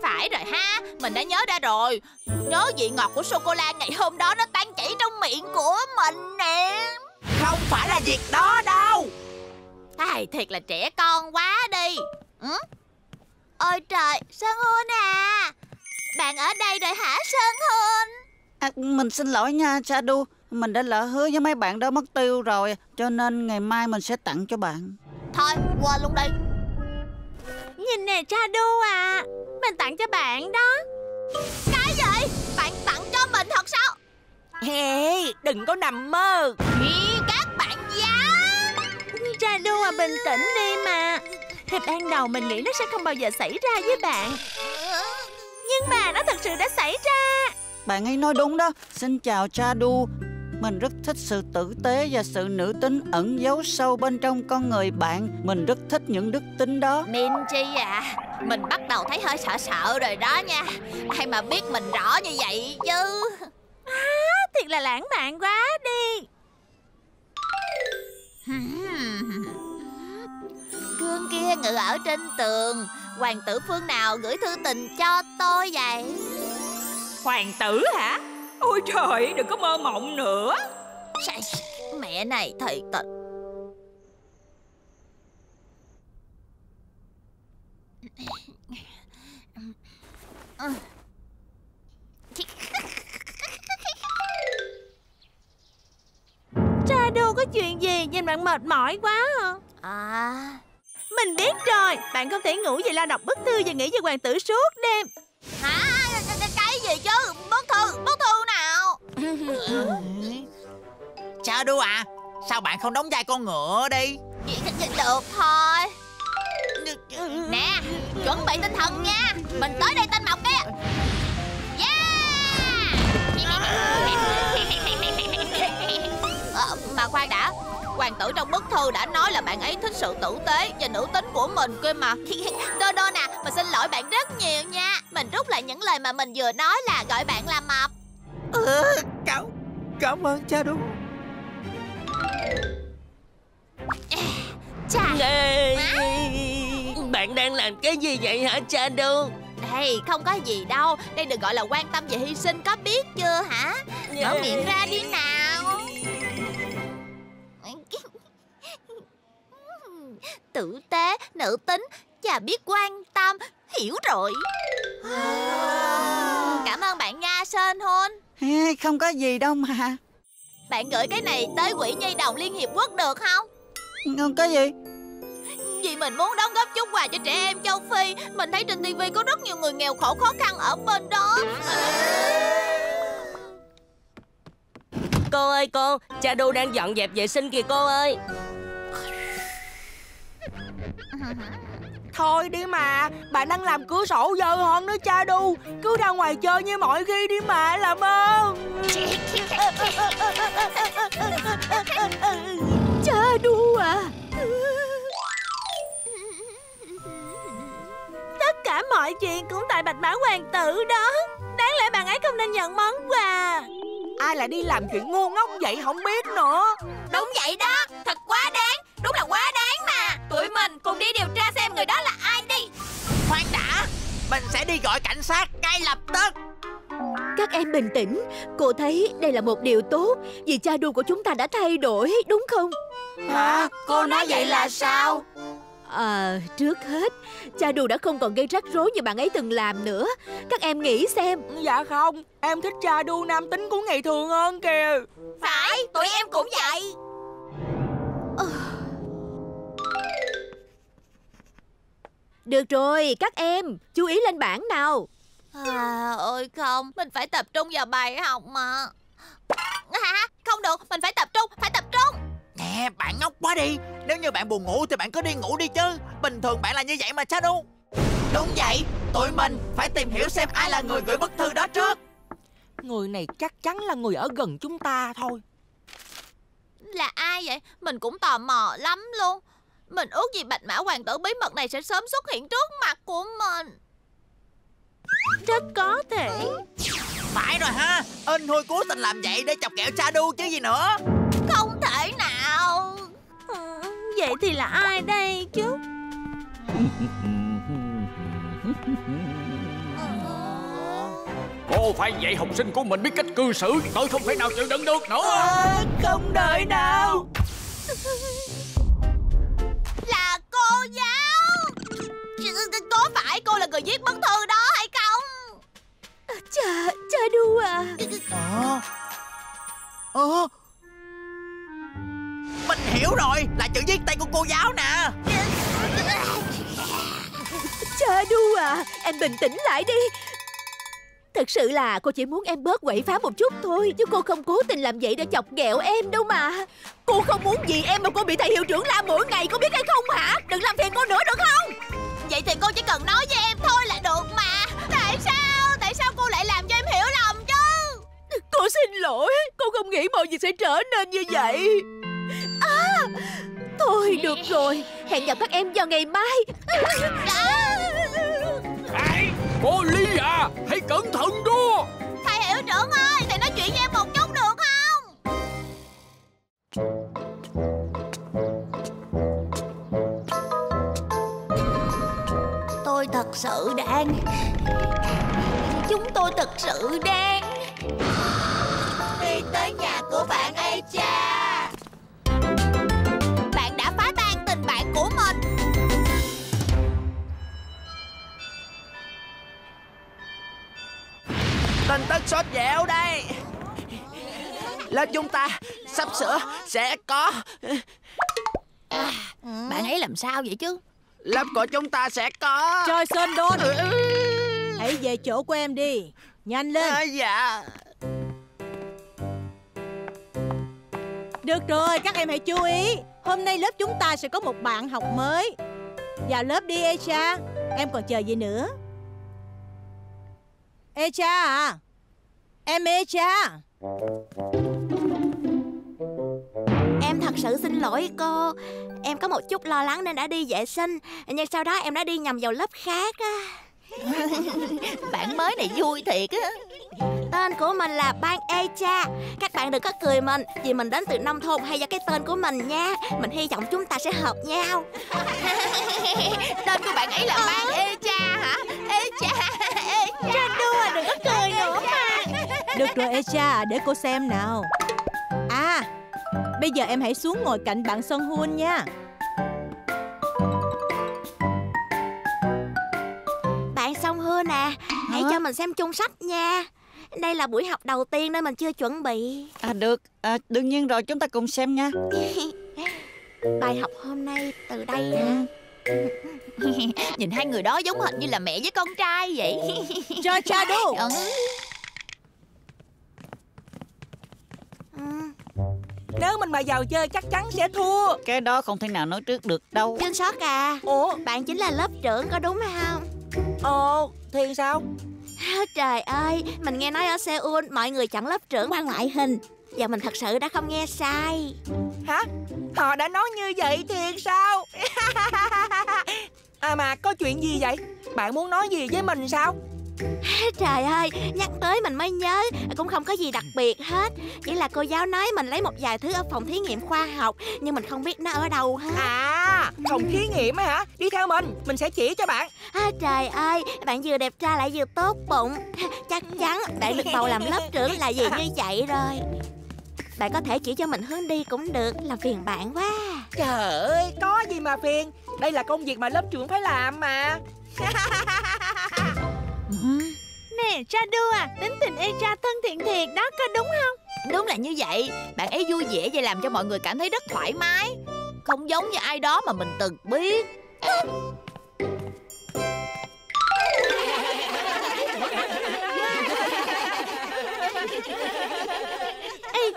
Phải rồi ha, mình đã nhớ ra rồi. Nhớ vị ngọt của sô-cô-la ngày hôm đó nó tan chảy trong miệng của mình nè. Không phải là việc đó đâu. Ai, thiệt là trẻ con quá đi. Ừ? Ôi trời, Sơn Hôn à. Bạn ở đây rồi hả Sơn Hôn à, Mình xin lỗi nha Chadu Mình đã lỡ hứa với mấy bạn đó mất tiêu rồi Cho nên ngày mai mình sẽ tặng cho bạn. Thôi, quên luôn đi. Nhìn nè Chadu à. Mình tặng cho bạn đó. Cái gì? Bạn tặng cho mình thật sao? Hey, đừng có nằm mơ. Ý, các bạn giá Chadu à bình tĩnh đi mà. Thì ban đầu mình nghĩ nó sẽ không bao giờ xảy ra với bạn. Nhưng mà nó thật sự đã xảy ra. Bạn ấy nói đúng đó. Xin chào Chadu Mình rất thích sự tử tế và sự nữ tính ẩn giấu sâu bên trong con người bạn. Mình rất thích những đức tính đó. Minchi à Mình bắt đầu thấy hơi sợ sợ rồi đó nha. Ai mà biết mình rõ như vậy chứ? À, Thiệt là lãng mạn quá đi. Gương kia ngự ở trên tường. Hoàng tử phương nào gửi thư tình cho tôi vậy? Hoàng tử hả Ôi trời đừng có mơ mộng nữa. Mẹ này thầy tịch. Shadow có chuyện gì? Nhìn bạn mệt mỏi quá à. À. Mình biết rồi. Bạn không thể ngủ vì lo đọc bức thư Và nghĩ về hoàng tử suốt đêm. Hả? Cái gì chứ? Bức thư Bức thư nào Shadow à? Sao bạn không đóng vai con ngựa đi? Được thôi. Nè Chuẩn bị tinh thần nha. Mình tới đây tên Mộc kia. Yeah! À, Mà khoan đã. Hoàng tử trong bức thư đã nói là bạn ấy thích sự tử tế và nữ tính của mình cơ mà. Đô đô nè, mình xin lỗi bạn rất nhiều nha. Mình rút lại những lời mà mình vừa nói là gọi bạn là mập ừ, Cảm, cảm ơn cha đúng Chà Ê, Bạn đang làm cái gì vậy hả cha đu Đây, không có gì đâu. Đây được gọi là quan tâm về hy sinh có biết chưa hả? Mở miệng ra đi nào. Tử tế, nữ tính và biết quan tâm Hiểu rồi. Cảm ơn bạn nha Sơn Hôn Không có gì đâu mà. Bạn gửi cái này tới Quỹ Nhi đồng Liên Hiệp Quốc được không? Không có gì. Vì mình muốn đóng góp chút quà cho trẻ em châu Phi Mình thấy trên TV có rất nhiều người nghèo khổ khó khăn ở bên đó. Cô ơi cô Cha đu đang dọn dẹp vệ sinh kìa cô ơi Thôi đi mà Bạn đang làm cửa sổ dơ hơn nữa cha đu. Cứ ra ngoài chơi như mọi khi đi mà Làm ơn. Cha đu à. Tất cả mọi chuyện cũng tại bạch mã hoàng tử đó. Đáng lẽ bạn ấy không nên nhận món quà. Ai lại đi làm chuyện ngu ngốc vậy không biết nữa. Đúng vậy đó. Thật quá đáng. Đúng là quá đáng mà. Tụi mình cùng Mình sẽ đi gọi cảnh sát ngay lập tức. Các em bình tĩnh. Cô thấy đây là một điều tốt Vì cha đu của chúng ta đã thay đổi Đúng không? Hả? Cô nói vậy là sao? À, trước hết Cha đù đã không còn gây rắc rối như bạn ấy từng làm nữa. Các em nghĩ xem. Dạ không Em thích cha đu nam tính của ngày thường hơn kìa. Phải Tụi em cũng vậy Được rồi các em Chú ý lên bảng nào. À ôi không Mình phải tập trung vào bài học mà. Hả Không được Mình phải tập trung Phải tập trung. Nè bạn ngốc quá đi. Nếu như bạn buồn ngủ thì bạn cứ đi ngủ đi chứ. Bình thường bạn là như vậy mà Shadow. Đúng vậy Tụi mình phải tìm hiểu xem ai là người gửi bức thư đó trước. Người này chắc chắn là người ở gần chúng ta thôi. Là ai vậy? Mình cũng tò mò lắm luôn Mình ước gì bạch mã hoàng tử bí mật này sẽ sớm xuất hiện trước mặt của mình. Rất có thể. Phải rồi ha Ên hôi cố tình làm vậy để chọc kẹo Shadow chứ gì nữa. Không thể nào. Ừ, Vậy thì là ai đây chứ? Cô phải dạy học sinh của mình biết cách cư xử Tôi không thể nào chịu đựng được nữa. À, Không đợi nào Là cô giáo. Có phải cô là người viết bức thư đó hay không? Cha, cha đu à. Ờ. Ờ. Mình hiểu rồi Là chữ viết tay của cô giáo nè. Cha đu à Em bình tĩnh lại đi Thật sự là cô chỉ muốn em bớt quậy phá một chút thôi Chứ cô không cố tình làm vậy để chọc ghẹo em đâu mà. Cô không muốn gì em mà cô bị thầy hiệu trưởng la mỗi ngày Cô biết hay không hả? Đừng làm phiền cô nữa được không? Vậy thì cô chỉ cần nói với em thôi là được mà. Tại sao? Tại sao cô lại làm cho em hiểu lầm chứ? Cô xin lỗi Cô không nghĩ mọi việc sẽ trở nên như vậy. À Thôi được rồi Hẹn gặp các em vào ngày mai. Này, cô Ly à Hãy cẩn thận đó. Thầy hiệu trưởng ơi, Thầy nói chuyện với em một chút được không? Tôi thật sự đang Chúng tôi thật sự đang Đi tới nhà của bạn ấy Bạn Tin tức sốt dẻo đây. Lớp chúng ta sắp sửa sẽ có. Bạn ấy làm sao vậy chứ? Lớp của chúng ta sẽ có. Trời sơn đôn. Hãy về chỗ của em đi. Nhanh lên. À, Dạ. Được rồi các em hãy chú ý. Hôm nay lớp chúng ta sẽ có một bạn học mới. Vào lớp đi Echa Em còn chờ gì nữa Echa à? Em Echa Em thật sự xin lỗi cô. Em có một chút lo lắng nên đã đi vệ sinh. Nhưng sau đó em đã đi nhầm vào lớp khác á. Bạn mới này vui thiệt á. Tên của mình là Ban Echa Các bạn đừng có cười mình Vì mình đến từ nông thôn hay do cái tên của mình nha. Mình hy vọng chúng ta sẽ hợp nhau. Tên của bạn ấy là Ban Echa hả? Echa Echa đùa đừng có cười nữa mà. Được rồi Echa để cô xem nào. À Bây giờ em hãy xuống ngồi cạnh bạn Son Hun nha. Bạn Song Hương nè Hãy cho mình xem chung sách nha. Đây là buổi học đầu tiên nên mình chưa chuẩn bị. À được. À, Đương nhiên rồi chúng ta cùng xem nha. Bài học hôm nay từ đây nè Nhìn hai người đó giống hệt như là mẹ với con trai vậy. Cho cha đu Ừ. Nếu mình mà vào chơi chắc chắn sẽ thua. Cái đó không thể nào nói trước được đâu. Trinh sót à Ủa? Bạn chính là lớp trưởng có đúng không? Ồ thì sao? Trời ơi Mình nghe nói ở Seoul Mọi người chọn lớp trưởng qua ngoại hình Và mình thật sự đã không nghe sai. Hả? Họ đã nói như vậy thiệt sao? À mà có chuyện gì vậy? Bạn muốn nói gì với mình sao? Trời ơi Nhắc tới mình mới nhớ Cũng không có gì đặc biệt hết. Chỉ là cô giáo nói mình lấy một vài thứ ở phòng thí nghiệm khoa học Nhưng mình không biết nó ở đâu hết. À Phòng thí nghiệm hả? Đi theo mình Mình sẽ chỉ cho bạn. À, Trời ơi Bạn vừa đẹp trai lại vừa tốt bụng. Chắc chắn bạn được bầu làm lớp trưởng là gì như vậy rồi Bạn có thể chỉ cho mình hướng đi cũng được Làm phiền bạn quá. Trời ơi Có gì mà phiền? Đây là công việc mà lớp trưởng phải làm mà. Nè cha đu à Tính tình Echa thân thiện thiệt đó có đúng không? Đúng là như vậy. Bạn ấy vui vẻ và làm cho mọi người cảm thấy rất thoải mái. Không giống như ai đó mà mình từng biết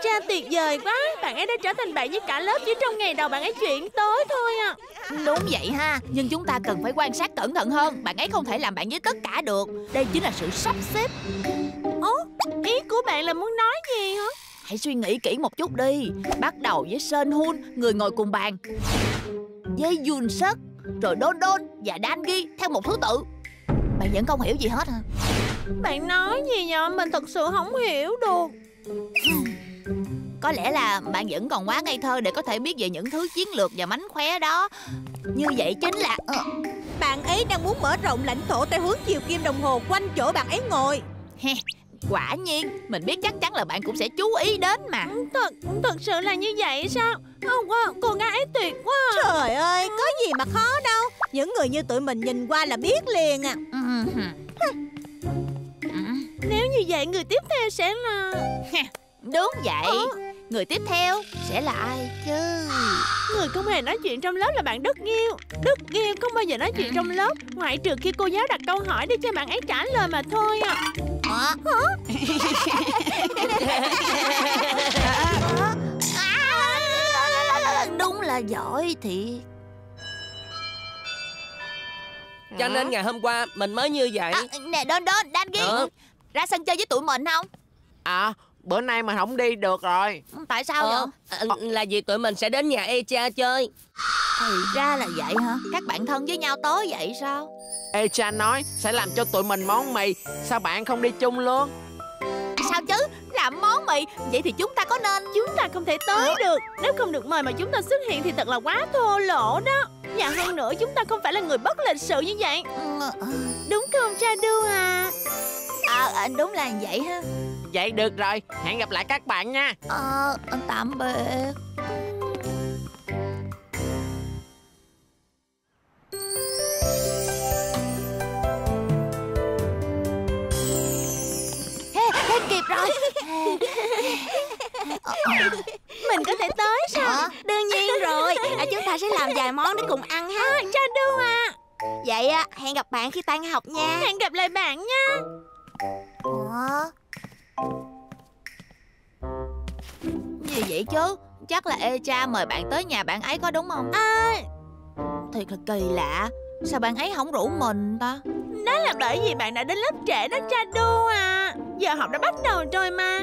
Echa tuyệt vời quá. Bạn ấy đã trở thành bạn với cả lớp Chỉ trong ngày đầu bạn ấy chuyển tới thôi à. Đúng vậy ha Nhưng chúng ta cần phải quan sát cẩn thận hơn. Bạn ấy không thể làm bạn với tất cả được. Đây chính là sự sắp xếp. Ố Ý của bạn là muốn nói gì hả? Hãy suy nghĩ kỹ một chút đi. Bắt đầu với Sơn Hun Người ngồi cùng bàn. Với Yun Suk Rồi Don Don và Dangi Theo một thứ tự. Bạn vẫn không hiểu gì hết hả? Bạn nói gì nhở Mình thật sự không hiểu được Có lẽ là bạn vẫn còn quá ngây thơ Để có thể biết về những thứ chiến lược và mánh khóe đó. Như vậy chính là ờ, Bạn ấy đang muốn mở rộng lãnh thổ Theo hướng chiều kim đồng hồ quanh chỗ bạn ấy ngồi. Quả nhiên Mình biết chắc chắn là bạn cũng sẽ chú ý đến mà. Thật thật sự là như vậy sao? Không quá Cô gái ấy tuyệt quá. Trời ơi Có gì mà khó đâu. Những người như tụi mình nhìn qua là biết liền à. Nếu như vậy người tiếp theo sẽ là Đúng vậy Người tiếp theo sẽ là ai chứ Người không hề nói chuyện trong lớp là bạn Đức Nghiêu Đức Nghiêu không bao giờ nói chuyện trong lớp Ngoại trừ khi cô giáo đặt câu hỏi để cho bạn ấy trả lời mà thôi à. Hả? Đúng là giỏi thì. Cho nên ngày hôm qua mình mới như vậy à, Nè Đôn Đôn, Đan Ghi Ra sân chơi với tụi mình không? À bữa nay mình không đi được rồi. Tại sao Ờ, vậy? à, Là vì tụi mình sẽ đến nhà Echa chơi. Thì ra là vậy hả? Các bạn thân với nhau tối vậy sao? Ê cha nói sẽ làm cho tụi mình món mì. Sao bạn không đi chung luôn? Sao chứ? Làm món mì Vậy thì chúng ta có nên Chúng ta không thể tới được. Nếu không được mời mà chúng ta xuất hiện thì thật là quá thô lỗ đó. Và hơn nữa chúng ta không phải là người bất lịch sự như vậy. Đúng không cha đu à À, à đúng là vậy ha. Vậy được rồi Hẹn gặp lại các bạn nha. Ờ, tạm biệt. Hết, hết kịp rồi. Mình có thể tới sao? Ờ, đương nhiên rồi. À, Chúng ta sẽ làm vài món để cùng ăn ha. À, Cha đu à Vậy à, hẹn gặp bạn khi tan học nha. Hẹn gặp lại bạn nha Ủa? Gì vậy chứ Chắc là Echa mời bạn tới nhà bạn ấy có đúng không? À. Thiệt là kỳ lạ. Sao bạn ấy không rủ mình ta? Đó là bởi vì bạn đã đến lớp trễ đó cha đu à. Giờ học đã bắt đầu rồi mà.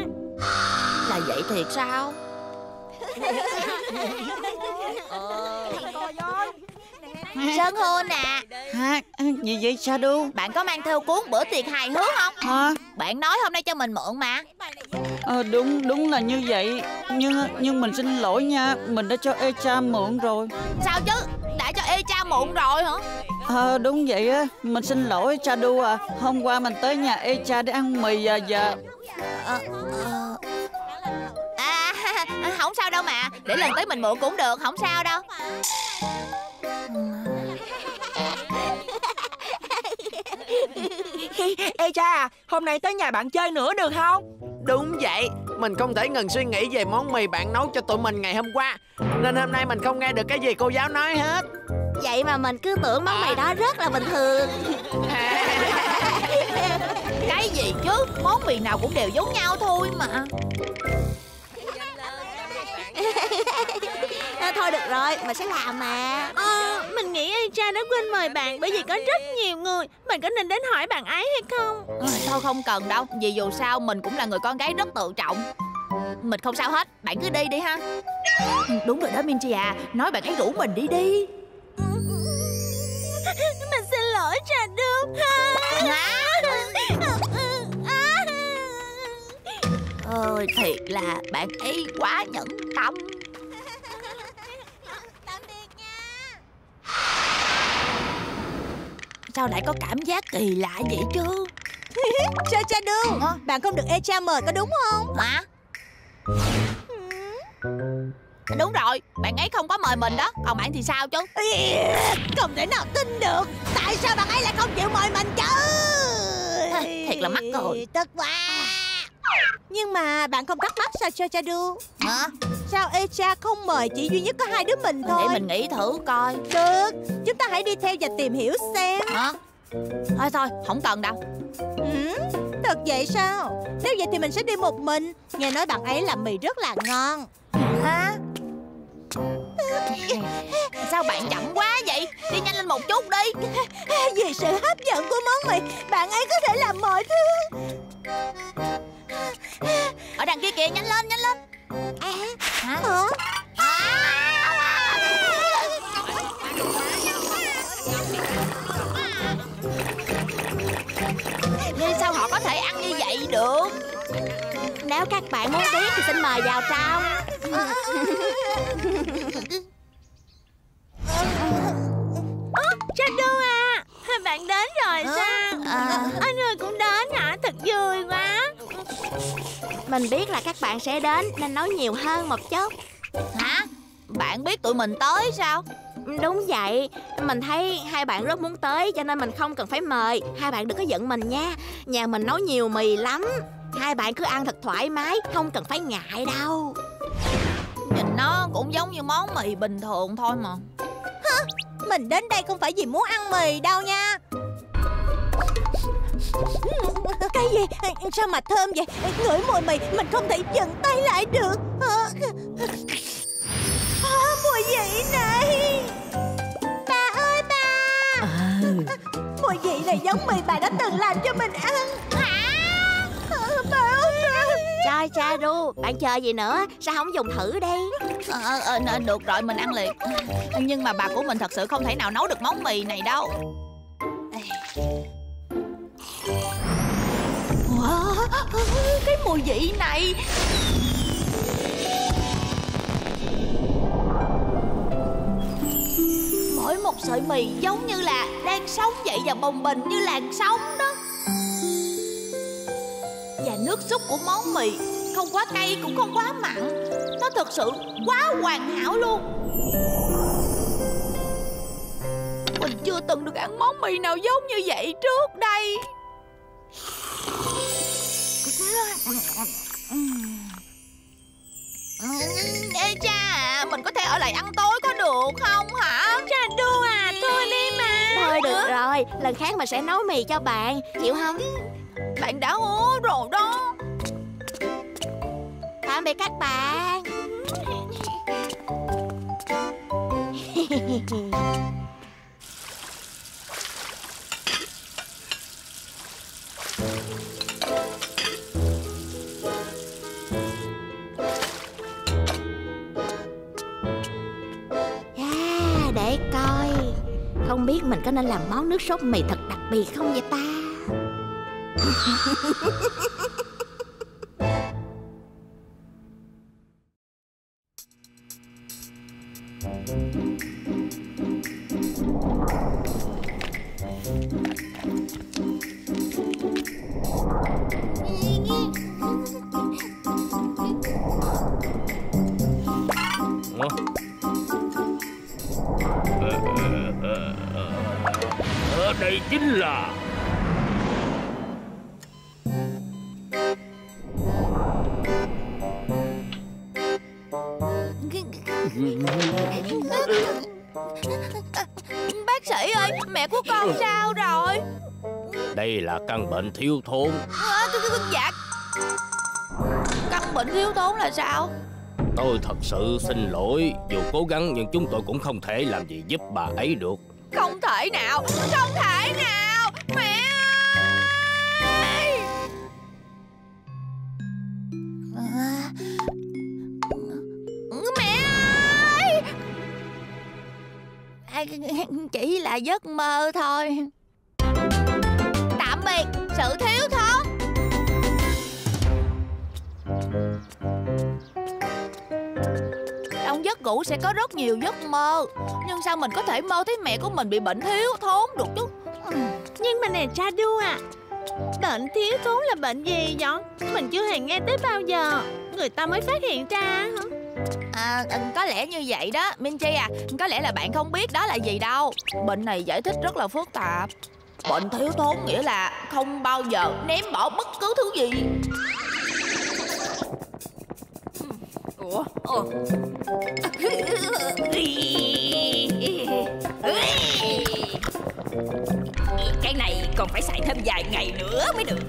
Là vậy thiệt sao Sơn Hôn à Hả? Gì vậy Shadow? Bạn có mang theo cuốn bữa tiệc hài hước không? Hả? Bạn nói hôm nay cho mình mượn mà. Ờ, đúng đúng là như vậy. Nhưng nhưng mình xin lỗi nha Mình đã cho Echa mượn rồi. Sao chứ? Đã cho Echa mượn rồi hả? Ờ đúng vậy á. Mình xin lỗi Shadow à. Hôm qua mình tới nhà Echa để ăn mì à, và Ờ, ờ. À không sao đâu mà. Để lần tới mình mượn cũng được Không sao đâu Ê cha à, hôm nay tới nhà bạn chơi nữa được không? Đúng vậy Mình không thể ngừng suy nghĩ về món mì bạn nấu cho tụi mình ngày hôm qua. Nên hôm nay mình không nghe được cái gì cô giáo nói hết. Vậy mà mình cứ tưởng món mì đó rất là bình thường. Cái gì chứ? Món mì nào cũng đều giống nhau thôi mà. À, Thôi được rồi, mình sẽ làm mà. Ờ, mình nghĩ Echa đã quên mời bạn bởi vì có rất nhiều người. Mình có nên đến hỏi bạn ấy hay không? Ừ, Thôi không cần đâu Vì dù sao mình cũng là người con gái rất tự trọng. Mình không sao hết Bạn cứ đi đi ha. Ừ, Đúng rồi đó Minji à. Nói bạn ấy rủ mình đi đi. Mình xin lỗi cha đu Ôi thiệt là bạn ấy quá nhẫn tâm Sao lại có cảm giác kỳ lạ vậy chứ? Cha cha đu Bạn không được Echa mời có đúng không? Hả? Đúng rồi Bạn ấy không có mời mình đó. Còn bạn thì sao chứ? Không thể nào tin được. Tại sao bạn ấy lại không chịu mời mình chứ? Thiệt là mắc cười. Tức quá Nhưng mà bạn không thắc mắc sao cho cha đu Hả? Sao Echa không mời chỉ duy nhất có hai đứa mình thôi? Để mình nghĩ thử coi. Được Chúng ta hãy đi theo và tìm hiểu xem. Hả? Thôi thôi không cần đâu. Ừ, Thật vậy sao? Nếu vậy thì mình sẽ đi một mình. Nghe nói bạn ấy làm mì rất là ngon. Hả? Sao bạn chậm quá vậy? Đi nhanh lên một chút đi. Vì sự hấp dẫn của món mì Bạn ấy có thể làm mọi thứ Ở đằng kia kìa nhanh lên nhanh lên. Hả? Vì sao họ có thể ăn như vậy được? Nếu các bạn muốn biết thì xin mời vào trong. Cha đu à? Bạn đến rồi sao? À. Anh ơi cũng đến hả? Thật vui quá Mình biết là các bạn sẽ đến Nên nói nhiều hơn một chút. Hả? Bạn biết tụi mình tới sao? Đúng vậy. Mình thấy hai bạn rất muốn tới Cho nên mình không cần phải mời. Hai bạn đừng có giận mình nha. Nhà mình nấu nhiều mì lắm. Hai bạn cứ ăn thật thoải mái Không cần phải ngại đâu. Nhìn nó cũng giống như món mì bình thường thôi mà. Mình đến đây không phải vì muốn ăn mì đâu nha Cái gì? Sao mà thơm vậy? Ngửi mùi mì mình không thể dừng tay lại được. À, à, Mùi vị này. Bà ơi bà. À, Mùi vị này giống mì bà đã từng làm cho mình ăn. Hả? Bà ơi Trời cha đu Bạn chờ gì nữa? Sao không dùng thử đi. Ờ, ờ, ờ, được rồi mình ăn liền. Nhưng mà bà của mình thật sự không thể nào nấu được món mì này đâu Wow, Cái mùi vị này. Mỗi một sợi mì giống như là đang sống dậy và bồng bềnh như làn sóng đó. Và nước súp của món mì không quá cay cũng không quá mặn. Nó thật sự quá hoàn hảo luôn. Mình chưa từng được ăn món mì nào giống như vậy trước đây. Ê cha mình có thể ở lại ăn tối có được không hả? Cha đu à thôi đi mà. Thôi được rồi Lần khác mình sẽ nấu mì cho bạn Chịu không? Bạn đã hứa rồi đó. Tạm biệt các bạn Không biết mình có nên làm món nước sốt mì thật đặc biệt không vậy ta? căn bệnh thiếu thốn. À, dạ Căn bệnh thiếu thốn là sao? Tôi thật sự xin lỗi. Dù cố gắng nhưng chúng tôi cũng không thể làm gì giúp bà ấy được. Không thể nào, không thể nào. Mẹ ơi! Mẹ ơi! Chỉ là giấc mơ thôi sự thiếu thốn. Trong giấc ngủ sẽ có rất nhiều giấc mơ Nhưng sao mình có thể mơ thấy mẹ của mình bị bệnh thiếu thốn được chứ? Nhưng mà nè cha đu à Bệnh thiếu thốn là bệnh gì vậy? Mình chưa hề nghe tới bao giờ. Người ta mới phát hiện ra hả? À, ừ, có lẽ như vậy đó. Minchi à, có lẽ là bạn không biết đó là gì đâu. Bệnh này giải thích rất là phức tạp Bệnh thiếu thốn nghĩa là không bao giờ ném bỏ bất cứ thứ gì. Ủa? Cái này còn phải xài thêm vài ngày nữa mới được.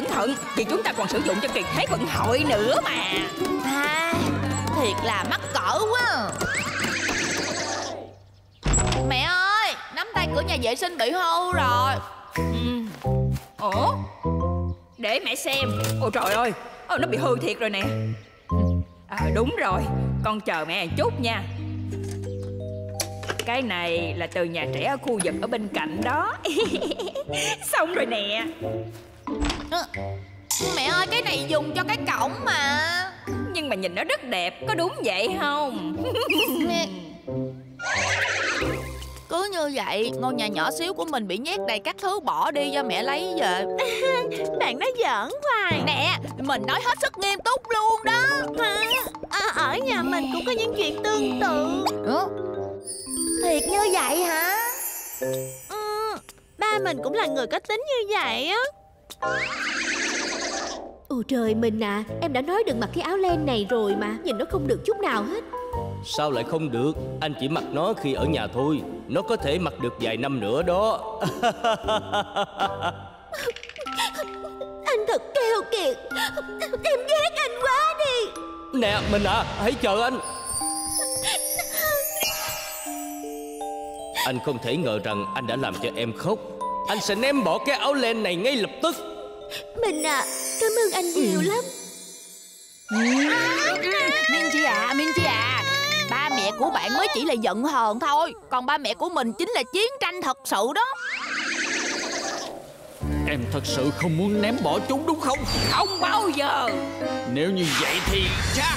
Cẩn thận Vì chúng ta còn sử dụng cho kỳ thế vận hội nữa mà. À, thiệt là mắc cỡ quá. Mẹ ơi, nắm tay cửa nhà vệ sinh bị hư rồi. Ủa? Để mẹ xem. Ôi trời ơi. Ồ, Nó bị hư thiệt rồi nè. À đúng rồi. Con chờ mẹ một chút nha. Cái này là từ nhà trẻ ở khu vực ở bên cạnh đó. Xong rồi nè Mẹ ơi, cái này dùng cho cái cổng mà. Nhưng mà nhìn nó rất đẹp Có đúng vậy không? Cứ như vậy, ngôi nhà nhỏ xíu của mình bị nhét đầy các thứ bỏ đi do mẹ lấy về. Bạn nói giỡn hoài. Nè, mình nói hết sức nghiêm túc luôn đó. Hả? À, ở nhà mình cũng có những chuyện tương tự. Ủa? Thiệt như vậy hả? Ừ, Ba mình cũng là người có tính như vậy á Ôi trời mình à Em đã nói đừng mặc cái áo len này rồi mà Nhìn nó không được chút nào hết. Sao lại không được? Anh chỉ mặc nó khi ở nhà thôi. Nó có thể mặc được vài năm nữa đó. Anh thật keo kiệt. Em ghét anh quá đi. Nè mình à Hãy chờ anh. Anh không thể ngờ rằng anh đã làm cho em khóc Anh sẽ ném bỏ cái áo len này ngay lập tức. Mình à Cảm ơn anh nhiều lắm. Minh Chi à Minh Chi à. Ba mẹ của bạn mới chỉ là giận hờn thôi. Còn ba mẹ của mình chính là chiến tranh thật sự đó. Em thật sự không muốn ném bỏ chúng đúng không? Không bao giờ. Nếu như vậy thì cha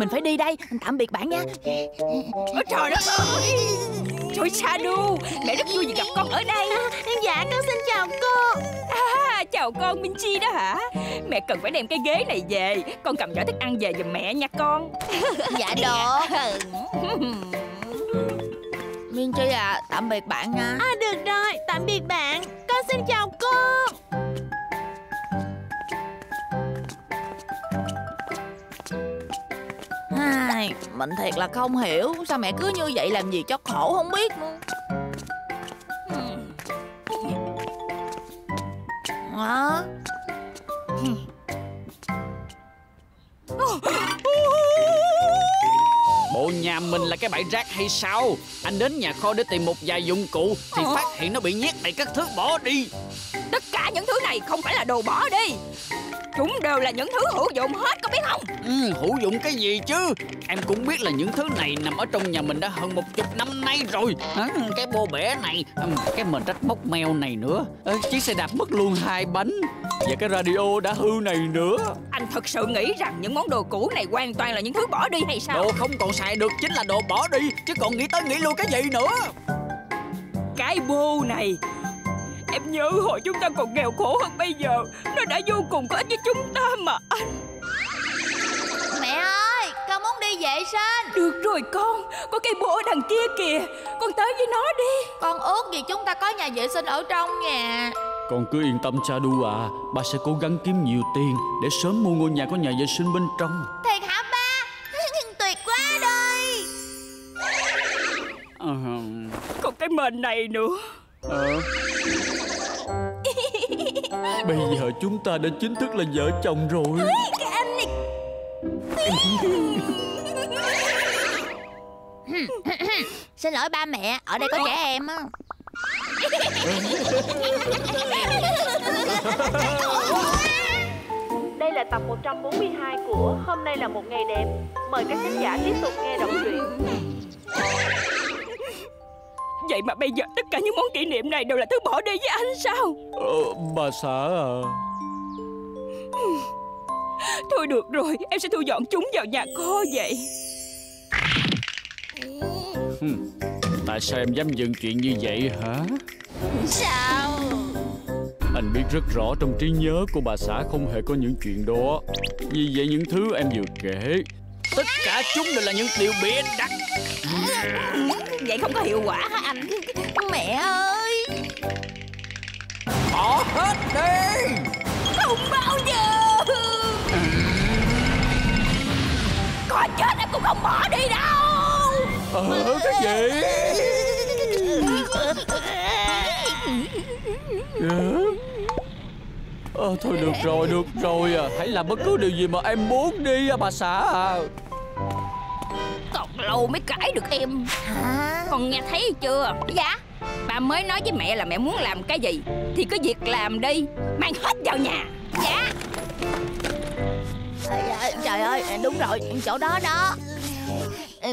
Mình phải đi đây. Tạm biệt bạn nha. Ôi trời đất ơi. Trời Sadu Mẹ rất vui vì gặp con ở đây. Dạ con xin chào cô. À, Chào con Minh Chi đó hả? Mẹ cần phải đem cái ghế này về. Con cầm giỏ thức ăn về giùm mẹ nha con. Dạ được. Minh Chi à Tạm biệt bạn nha. À được rồi Tạm biệt bạn. Con xin chào cô Ai, Mình thiệt là không hiểu Sao mẹ cứ như vậy làm gì cho khổ không biết luôn. Hả? Bộ nhà mình là cái bãi rác hay sao? Anh đến nhà kho để tìm một vài dụng cụ Thì phát hiện nó bị nhét đầy các thứ bỏ đi. Tất cả những thứ này không phải là đồ bỏ đi Chúng đều là những thứ hữu dụng hết có biết không? Ừ, Hữu dụng cái gì chứ? Em cũng biết là những thứ này nằm ở trong nhà mình đã hơn một chục năm nay rồi. À, Cái bô bể này Cái mền rách móc meo này nữa. À, Chiếc xe đạp mất luôn hai bánh. Và cái radio đã hư này nữa. Anh thật sự nghĩ rằng những món đồ cũ này hoàn toàn là những thứ bỏ đi hay sao? Đồ không còn xài được chính là đồ bỏ đi Chứ còn nghĩ tới nghĩ luôn cái gì nữa? Cái bô này Em nhớ hồi chúng ta còn nghèo khổ hơn bây giờ. Nó đã vô cùng có ích với chúng ta mà anh. Mẹ ơi Con muốn đi vệ sinh. Được rồi con. Có cây ở đằng kia kìa. Con tới với nó đi. Con ước gì chúng ta có nhà vệ sinh ở trong nhà. Con cứ yên tâm cha đu à. Ba sẽ cố gắng kiếm nhiều tiền Để sớm mua ngôi nhà có nhà vệ sinh bên trong. Thiệt hả ba? Tuyệt quá đi. À, Còn cái mền này nữa à. Bây giờ chúng ta đã chính thức là vợ chồng rồi. Cái anh này. Xin lỗi ba mẹ Ở đây có trẻ em á. Đây là tập 142 của Hôm nay là một ngày đẹp. Mời các khán giả tiếp tục nghe đọc truyện Vậy mà bây giờ tất cả những món kỷ niệm này đều là thứ bỏ đi với anh sao? Ờ, Bà xã à. Thôi được rồi Em sẽ thu dọn chúng vào nhà kho vậy. Tại sao em dám dựng chuyện như vậy hả? Sao? Anh biết rất rõ trong trí nhớ của bà xã không hề có những chuyện đó. Vì vậy những thứ em vừa kể Tất cả chúng đều là những điều bịa đặt. Vậy không có hiệu quả hả anh? Mẹ ơi. Bỏ hết đi. Không bao giờ. Có chết em cũng không bỏ đi đâu. Ờ cái gì Ờ, thôi được rồi, được rồi à. Hãy làm bất cứ điều gì mà em muốn đi à, bà xã. À. Còn lâu mới cãi được em. Hả? Con nghe thấy chưa? Dạ. Ba mới nói với mẹ là mẹ muốn làm cái gì Thì cứ việc làm đi. Mang hết vào nhà. Dạ. Trời ơi, đúng rồi, chỗ đó đó.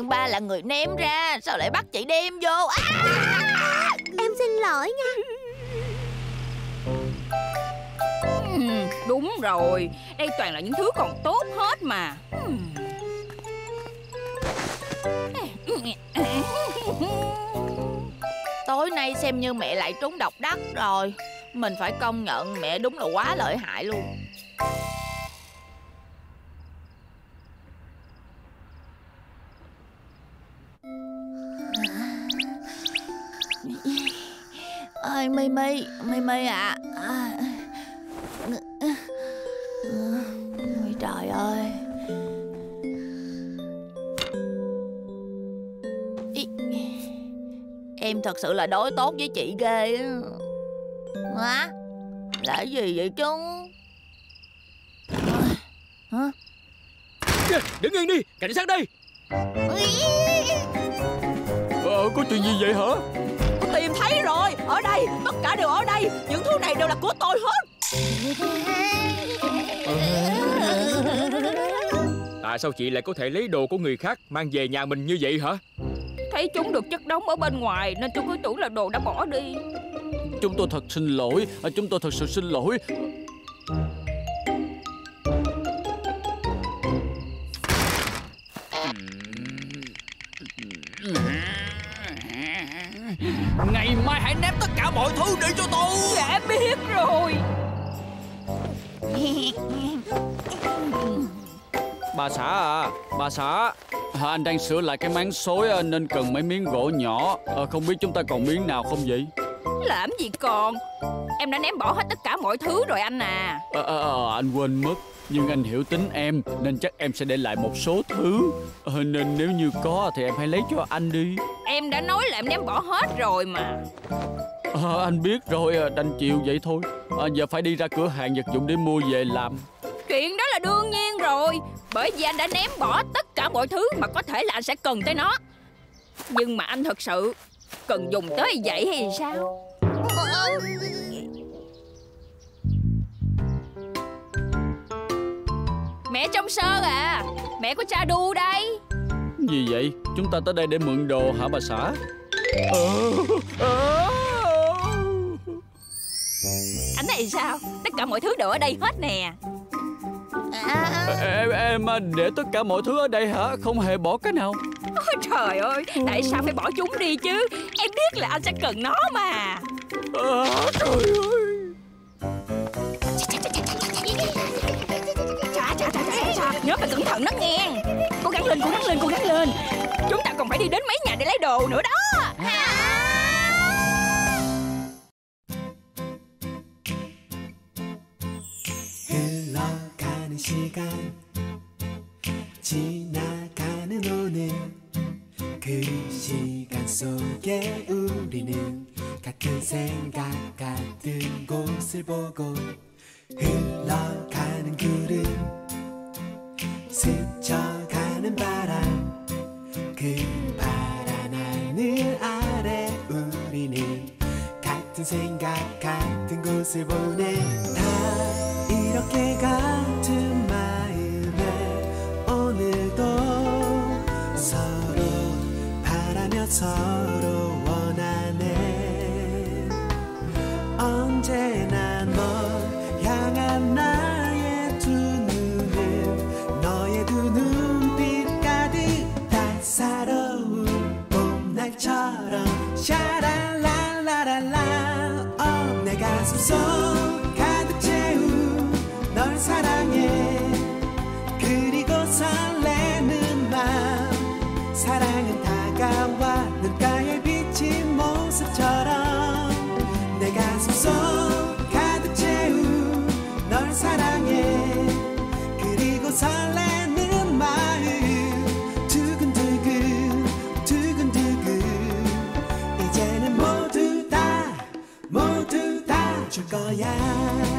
Ba là người ném ra Sao lại bắt chị đem vô? À! Em xin lỗi nha Đúng rồi, Đây toàn là những thứ còn tốt hết mà. Tối nay xem như mẹ lại trúng độc đắc rồi. Mình phải công nhận mẹ đúng là quá lợi hại luôn. Ơi mi mi mi mi à À. Ôi trời ơi. Ý, Em thật sự là đối tốt với chị ghê á. Hả? Là gì vậy chứ? Hả? Đứng yên đi Cảnh sát đây. Ờ có chuyện gì vậy hả? Tìm thấy rồi Ở đây Tất cả đều ở đây. Những thứ này đều là của tôi hết Tại sao chị lại có thể lấy đồ của người khác Mang về nhà mình như vậy hả? Thấy chúng được chất đóng ở bên ngoài Nên tôi cứ tưởng là đồ đã bỏ đi. Chúng tôi thật xin lỗi. À, Chúng tôi thật sự xin lỗi. Ngày mai hãy ném tất cả mọi thứ đi cho tôi. Dạ biết rồi Bà xã à Bà xã. À, Anh đang sửa lại cái máng xối à, Nên cần mấy miếng gỗ nhỏ. À, Không biết chúng ta còn miếng nào không vậy? Làm gì còn? Em đã ném bỏ hết tất cả mọi thứ rồi anh à. À, à, à, Anh quên mất. Nhưng anh hiểu tính em Nên chắc em sẽ để lại một số thứ. À, Nên nếu như có thì em hãy lấy cho anh đi. Em đã nói là em ném bỏ hết rồi mà à, Anh biết rồi à, đành chịu vậy thôi. À, Giờ phải đi ra cửa hàng vật dụng để mua về làm. Chuyện đó là đương nhiên rồi Bởi vì anh đã ném bỏ tất cả mọi thứ Mà có thể là anh sẽ cần tới nó. Nhưng mà anh thật sự Cần dùng tới vậy hay sao? Mẹ trong sơ à Mẹ của cha đu đây. Gì vậy? Chúng ta tới đây để mượn đồ hả bà xã? Ờ, ờ. Anh này sao? Tất cả mọi thứ đều ở đây hết nè. Em, em à, để tất cả mọi thứ ở đây hả? Không hề bỏ cái nào. Ôi trời ơi Tại sao phải bỏ chúng đi chứ? Em biết là anh sẽ cần nó mà. À, Trời ơi. Nhớ phải cẩn thận đó nghe. Cố gắng lên cố gắng lên cố gắng lên. Chúng ta còn phải đi đến mấy nhà để lấy đồ nữa đó. 흘 시간 지나가는 오늘 그 시간 속에 우리는 같은 생각 같은 곳을 보고 흘러가는 구름 스쳐가는 바람 그 파란 하늘 아래 우리는 같은 생각 같은 곳을 보내 다 이렇게 같은 서로 원하네. 언제나 거야